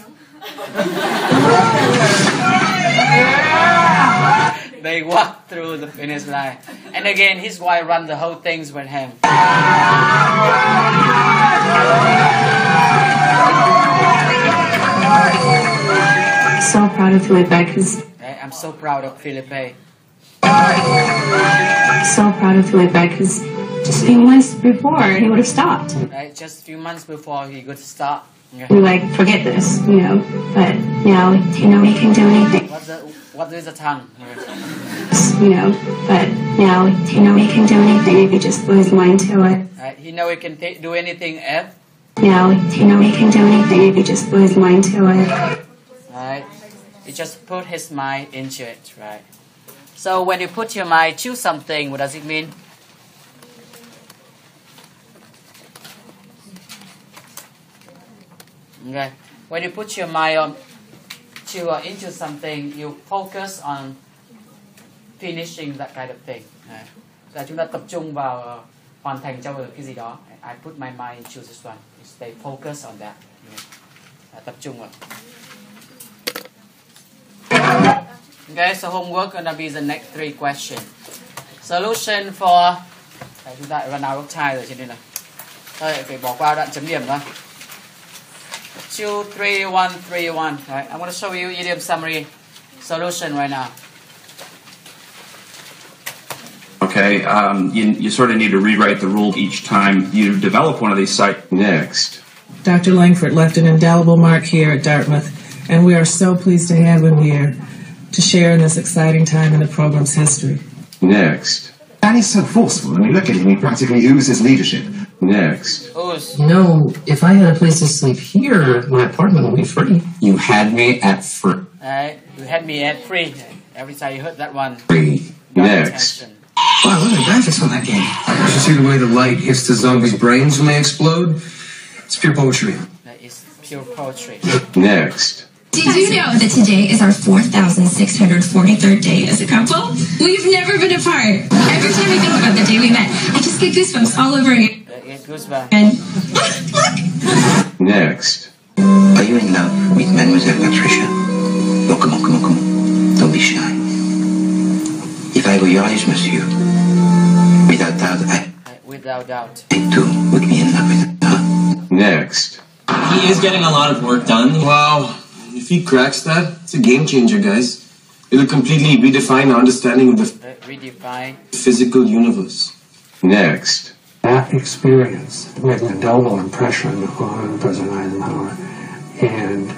they walk through the finish line. And again, his wife run the whole things with him. So proud of Filipe because Okay, I'm so proud of Filipe. so proud of Filipe because just a few months before he would have stopped. Right? Just a few months before he could start. We Okay. like forget this, you know, but now you know he can do anything, What's the what is the tongue? you know, but now you know he can do anything if he just put his mind to it. Right? He know he can do anything if Now you know he can do anything if he just put his mind to it. right? He just put his mind into it, right? So when you put your mind to something, what does it mean? Okay. When you put your mind on to uh, into something, you focus on finishing that kind of thing. Okay. Là chúng ta tập trung vào uh, hoàn thành cho cái gì đó. I put my mind to this one. You stay focused on that. Okay. À, tập trung vào. Okay, so homework gonna be the next three question. Solution for Đấy, chúng ta run out of time rồi cho nên là thôi phải bỏ qua đoạn chấm điểm thôi. Two, three, one, three, one. Right, I'm gonna show you idiom summary solution right now. Okay, um, you, you sort of need to rewrite the rule each time you develop one of these sites. Next. Dr. Langford left an indelible mark here at Dartmouth, and we are so pleased to have him here to share in this exciting time in the program's history. Next. And he's so forceful. I mean, look at him. He practically oozes leadership. Next. Ooze. You if I had a place to sleep here, my apartment would be free. You had me at free. Alright, you had me at free. Every time you heard that one. Free. Next. Wow, look at the graphics on that game. You should see the way the light hits the zombies' brains when they explode. It's pure poetry. That is pure poetry. Next. Did you know that today is our 4,643rd day as a couple? We've never been apart. Every time I think about the day we met, I just get goosebumps all over again. I get goosebumps. Next. Are you in love with Mademoiselle Patricia? Oh, come on, come on, come on. Don't be shy. If I were your age, monsieur, without doubt, I Without doubt. I too would be in love with her. Next. He is getting a lot of work done. Wow. If If he cracks that, it's a game changer, guys. It'll completely redefine our understanding of the redefine. physical universe. Next. That experience made an indelible impression on President Eisenhower, and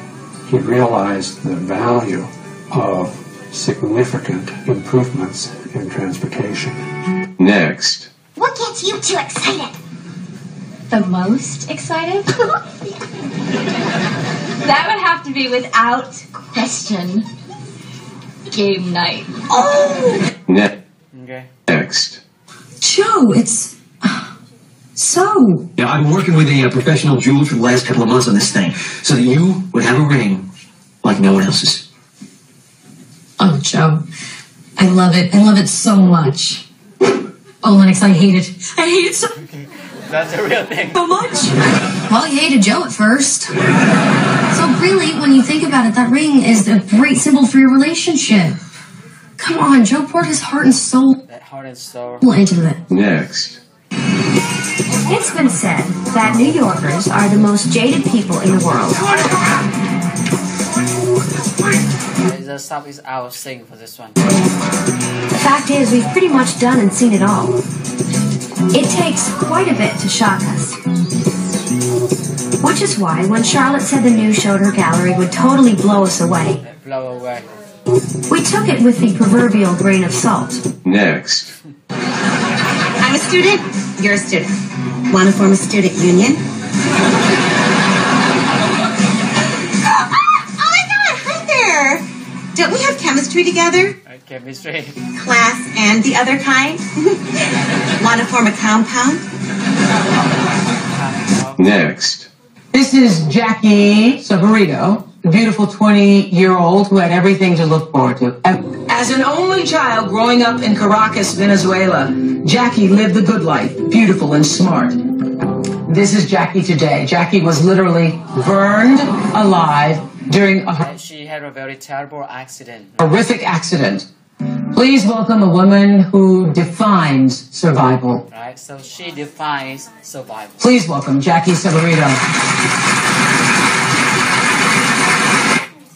he realized the value of significant improvements in transportation. Next. What gets you two excited? The most excited? that would have to be without question game night. Oh! Ne- Okay. Next. Joe, it's so. Yeah, I've been working with a uh, professional jeweler for the last couple of months on this thing, so that you would have a ring like no one else's. Oh, Joe, I love it. I love it so much. Oh, Lennox, I hate it. I hate it so, That's a real thing. so much. Well, you hated Joe at first. So really, when you think about it, that ring is a great symbol for your relationship. Come on, Joe poured his heart and soul That heart and soul. into it. Next. It's been said that New Yorkers are the most jaded people in the world. The sub is our sing for this one. The fact is, we've pretty much done and seen it all. It takes quite a bit to shock us. Which is why, when Charlotte said the news showed her gallery would totally blow us away, Blow away. we took it with the proverbial grain of salt. Next. I'm a student. You're a student. Want to form a student union? oh my god, hi there. Don't we have chemistry together? Right, chemistry. Class and the other kind? Want to form a compound? Next. This is Jackie Saburido, the beautiful 20 year old who had everything to look forward to. Um, As an only child growing up in Caracas, Venezuela, Jackie lived the good life, beautiful and smart. This is Jackie today. Jackie was literally burned alive during a she had a very terrible accident. horrific accident. Please welcome a woman who defines survival. Right? So she defines survival. Please welcome Jackie Saburido.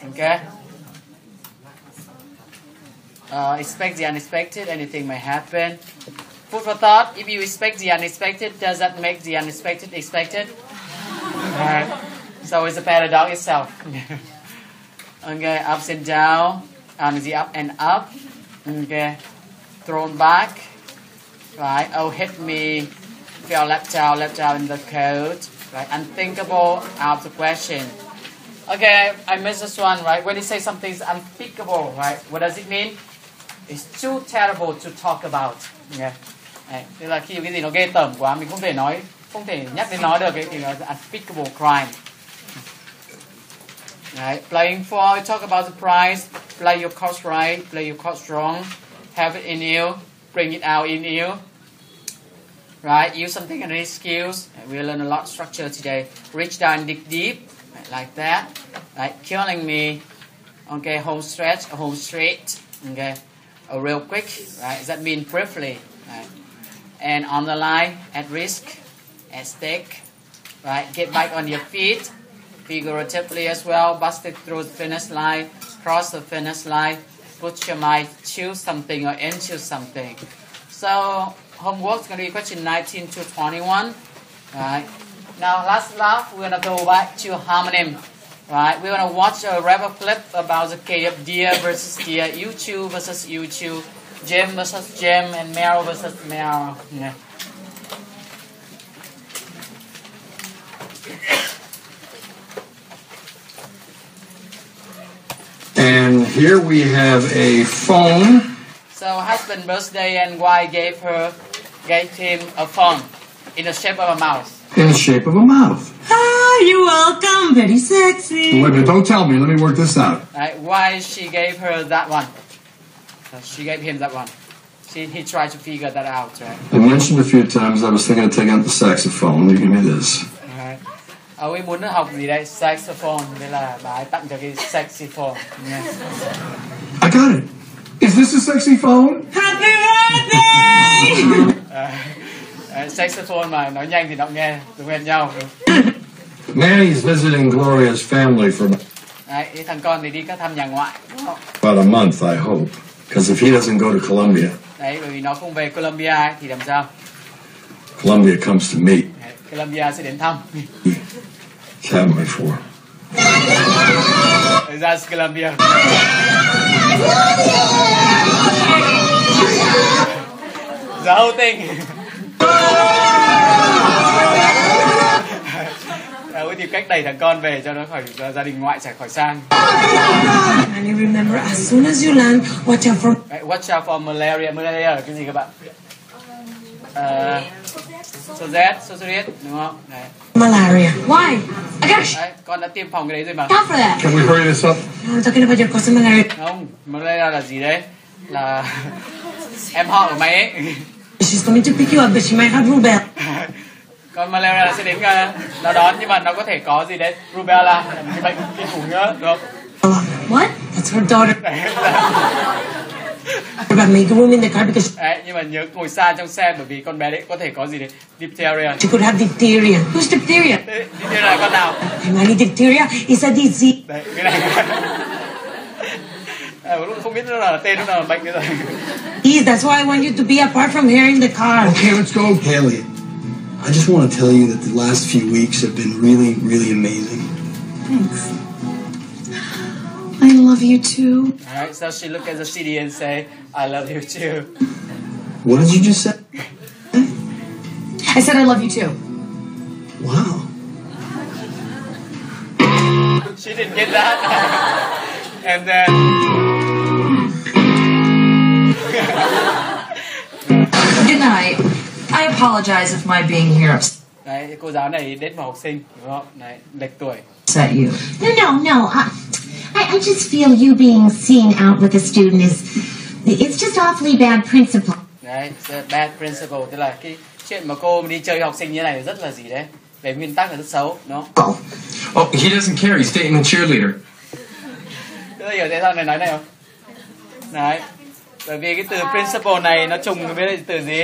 Okay? Uh, expect the unexpected, anything may happen. Food for thought, if you expect the unexpected, does that make the unexpected expected? Alright. So it's a paradox itself. okay, ups and down, and the up and up. Okay, thrown back. Right, oh, hit me, fell left out, left out in the coat. Right, unthinkable, out of the question. Okay, I missed this one, right? When you say something's unthinkable, right? What does it mean? It's too terrible to talk about. Okay. Đấy, tức là khi cái gì nó ghê tởm quá mình không thể nói không thể nhắc đến nó được cái thì nó unspeakable crime. Right? Playing for, talk about the prize, play your cards right, play your cards strong, have it in you, bring it out in you. Right? Use something in these skills. We learn a lot of structure today. Reach down, dig deep, like that. Right? Killing me. Okay, home stretch, home straight. Okay, real quick. Right? That means briefly. Right? And on the line, at risk, at stake. Right? Get back on your feet figuratively as well, bust it through the finish line, cross the finish line, put your mind to something or into something. So homework's gonna be question 19 to 21. Right. Now last laugh, we're gonna go back to homonym. Right, we're gonna watch a rapper clip about the deer versus deer, YouTube versus YouTube, Jim versus Jim, and Meryl versus Meryl. Yeah. And here we have a phone. So husband birthday and wife gave her gave him a phone in the shape of a mouse. In the shape of a mouth. Ah, you're welcome. Very sexy. Wait a minute, don't tell me. Let me work this out. Right? Why she gave her that one? She gave him that one. She, he tried to figure that out, right? I mentioned a few times I was thinking of taking up the saxophone. You give me this. Right. Ở ấy muốn học gì đây? Saxophone, đây là bà ấy tặng cho cái saxophone. nha. I got it. Is this a sexy phone? Happy birthday! À, à, saxophone mà nói nhanh thì nó nghe, đúng hệt nhau. Manny's visiting Gloria's family for. Đấy, thằng con thì đi các thăm nhà ngoại. đúng không? About a month, I hope. Because if he doesn't go to Colombia, Đấy, bởi vì nó không về Colombia ấy, thì làm sao? Colombia comes to meet. Đấy, Colombia sẽ đến thăm. It's happened before. Gian Colombia. The whole thing. Tìm cách đẩy thằng con về cho nó khỏi cho gia đình ngoại chạy khỏi sang. And you remember, as soon as you land, watch out for Đấy, Watch out for malaria. Malaria là cái gì các bạn? Ờ, sốt rét, sốt xuất huyết, đúng không? Đấy. malaria. Why? Got Đấy, con đã tiêm phòng cái đấy rồi mà. shot for that. Can we hurry this up? No, I'm talking about your cousin malaria. Không, malaria là gì đấy? Là em họ của mày ấy. She's coming to pick you up, but she might have rubella. Con malaria sẽ đến uh, nó đón nhưng mà nó có thể có gì đấy? Rubella, là một cái bệnh kinh khủng nữa, được không? What? That's her daughter. But make room in the car because Đấy, nhưng mà nhớ ngồi xa trong xe bởi vì con bé đấy có thể có gì đấy? Diphtheria. she could have diphtheria. Who's diphtheria? Diphtheria là con nào? Emily, diphtheria is a disease. Đấy, cái này. À, không biết nào là tên nào là bệnh nữa rồi. Please, that's why I want you to be apart from her in the car. Okay, let's go. Haley, I just want to tell you that the last few weeks have been really, really amazing. Thanks. I love you too. Alright, so she look at the CD and say, I love you too. What did you just say? I said I love you too. Wow. She didn't get that. and then Good night. I apologize if my being here Đấy, cái cô giáo này đến vào học sinh, đúng không? Đấy, lệch tuổi. upset you. No, no, no. I, I, I just feel you being seen out with a student is, it's just awfully bad principle. Đấy, bad principle, tức là cái chuyện mà cô đi chơi học sinh như này rất là gì đấy? Về nguyên tắc là rất xấu, đúng không? Oh, he doesn't care. He's dating a cheerleader. Là hiểu tại sao này nói này không? Đấy, bởi vì cái từ principal này nó trùng với lại từ gì?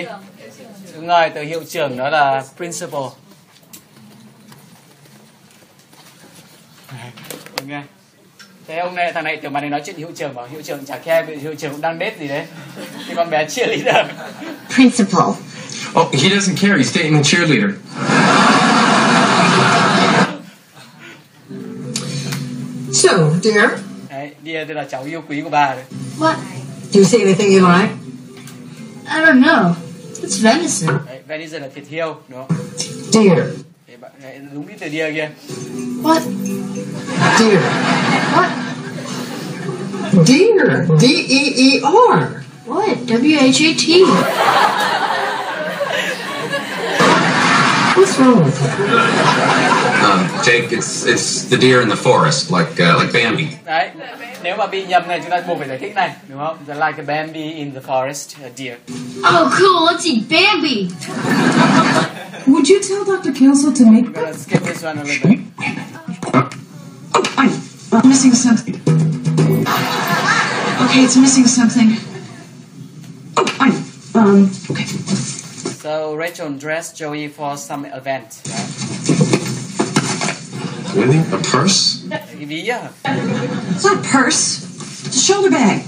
Đúng rồi, từ hiệu trưởng đó là principal. Nghe. Thế ông này thằng này tưởng bạn này nói chuyện hiệu trưởng bảo hiệu trưởng chả khe vì hiệu trưởng cũng đang date gì đấy. Thì con bé cheerleader. Principal. Oh, he doesn't care. He's dating a cheerleader. So, dear, Đấy, Dear tức là cháu yêu quý của bà đấy. what? Do you see anything you like? I don't know. It's venison. Đấy, venison là thịt hiêu, đúng không? Dear. Thế bạn, đúng cái từ dear kia. What? Dear. What? Deer. D E E R. What? W H A T. What's wrong with you? Um, Jake, it's it's the deer in the forest, like uh, like Bambi. Đấy, nếu mà bị nhầm này chúng ta buộc phải giải thích này, đúng không? The like a Bambi in the forest, a deer. Oh, cool. Let's eat Bambi. Would you tell Dr. Kelso to make We're gonna skip this one a little bit. I'm missing something. Okay, it's missing something. Oh, I um okay. So Rachel dressed Joey for some event. Right? Really? A purse? Cái ví à? It's not a purse. It's a shoulder bag.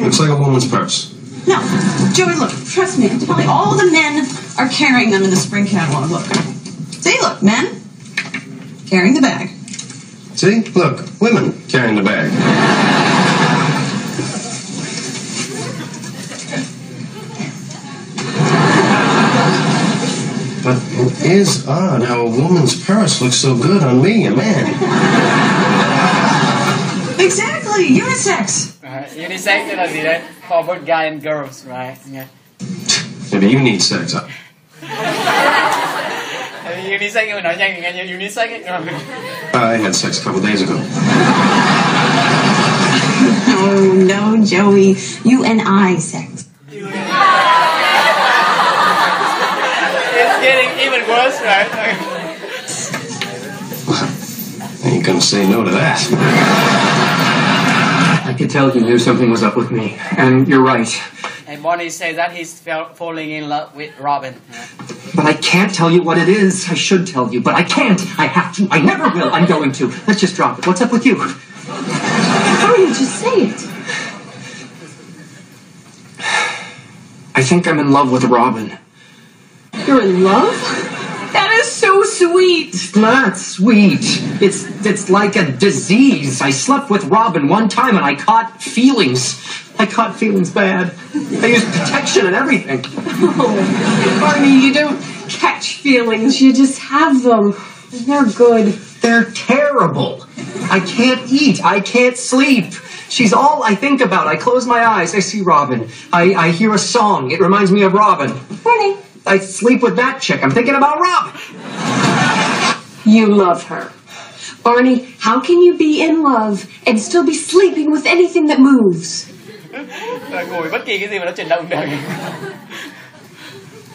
Looks like a woman's purse. No, Joey, look, trust me. I'm telling you, all the men are carrying them in the spring catalog. Look. See, look, men carrying the bag. See? Look, women carrying the bag. It is odd how a woman's purse looks so good on me, a man. Exactly, unisex. Right. Unisex tức là gì? For both guy and girls, right? Yeah. Maybe you need sex. Uh, Unisex nhưng mà nói nhanh thì nghe như unisex ấy. đúng? I had sex a couple days ago. Oh no, Joey. You and I sex. It's getting even worse, right? Ain't gonna say no to that. I could tell you knew something was up with me, and you're right. And Barney says that he's falling in love with Robin. But I can't tell you what it is. I should tell you, but I can't. I have to. I never will. I'm going to. Let's just drop it. What's up with you? Hurry, just say it. I think I'm in love with Robin. You're in love? That is so sweet. It's not sweet. It's it's like a disease. I slept with Robin one time and I caught feelings. I caught feelings bad. I used protection and everything. Oh, Barney, you don't catch feelings, you just have them. They're good. They're terrible. I can't eat. I can't sleep. She's all I think about. I close my eyes. I see Robin. I, I hear a song. It reminds me of Robin. Barney. I sleep with that chick. I'm thinking about Robin. You love her. Barney, how can you be in love and still be sleeping with anything that moves? Là ngồi bất kỳ cái gì mà nó chuyển động được.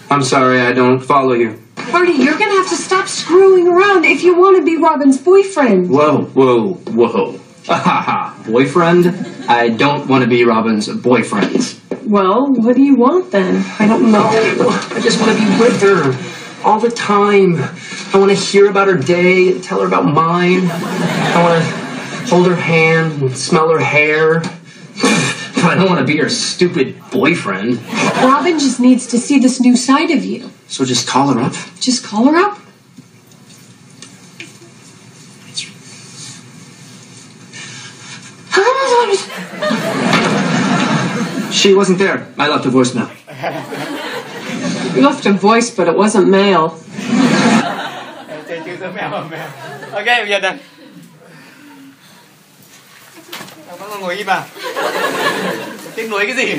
I'm sorry, I don't follow you. Barney, you're gonna have to stop screwing around if you want to be Robin's boyfriend. Whoa, whoa, whoa. Ahaha, boyfriend? I don't want to be Robin's boyfriend. Well, what do you want then? I don't know. I just want to be with her all the time. I want to hear about her day and tell her about mine. I want to hold her hand and smell her hair. I don't want to be her stupid boyfriend. Robin just needs to see this new side of you. So just call her up. Just call her up. She wasn't there. I left a voicemail. You left a voice, but it wasn't male. Chơi chưa tới mèo mèo. Ok, bây giờ nè. Đâu có ngồi im à? Tiếc nuối cái gì?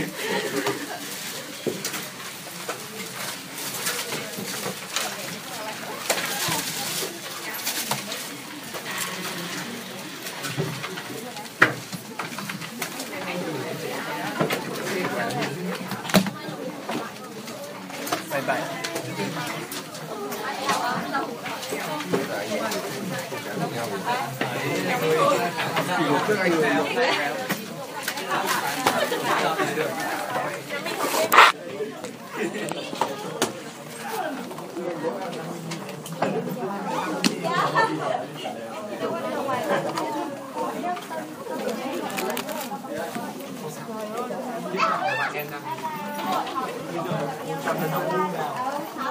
vậy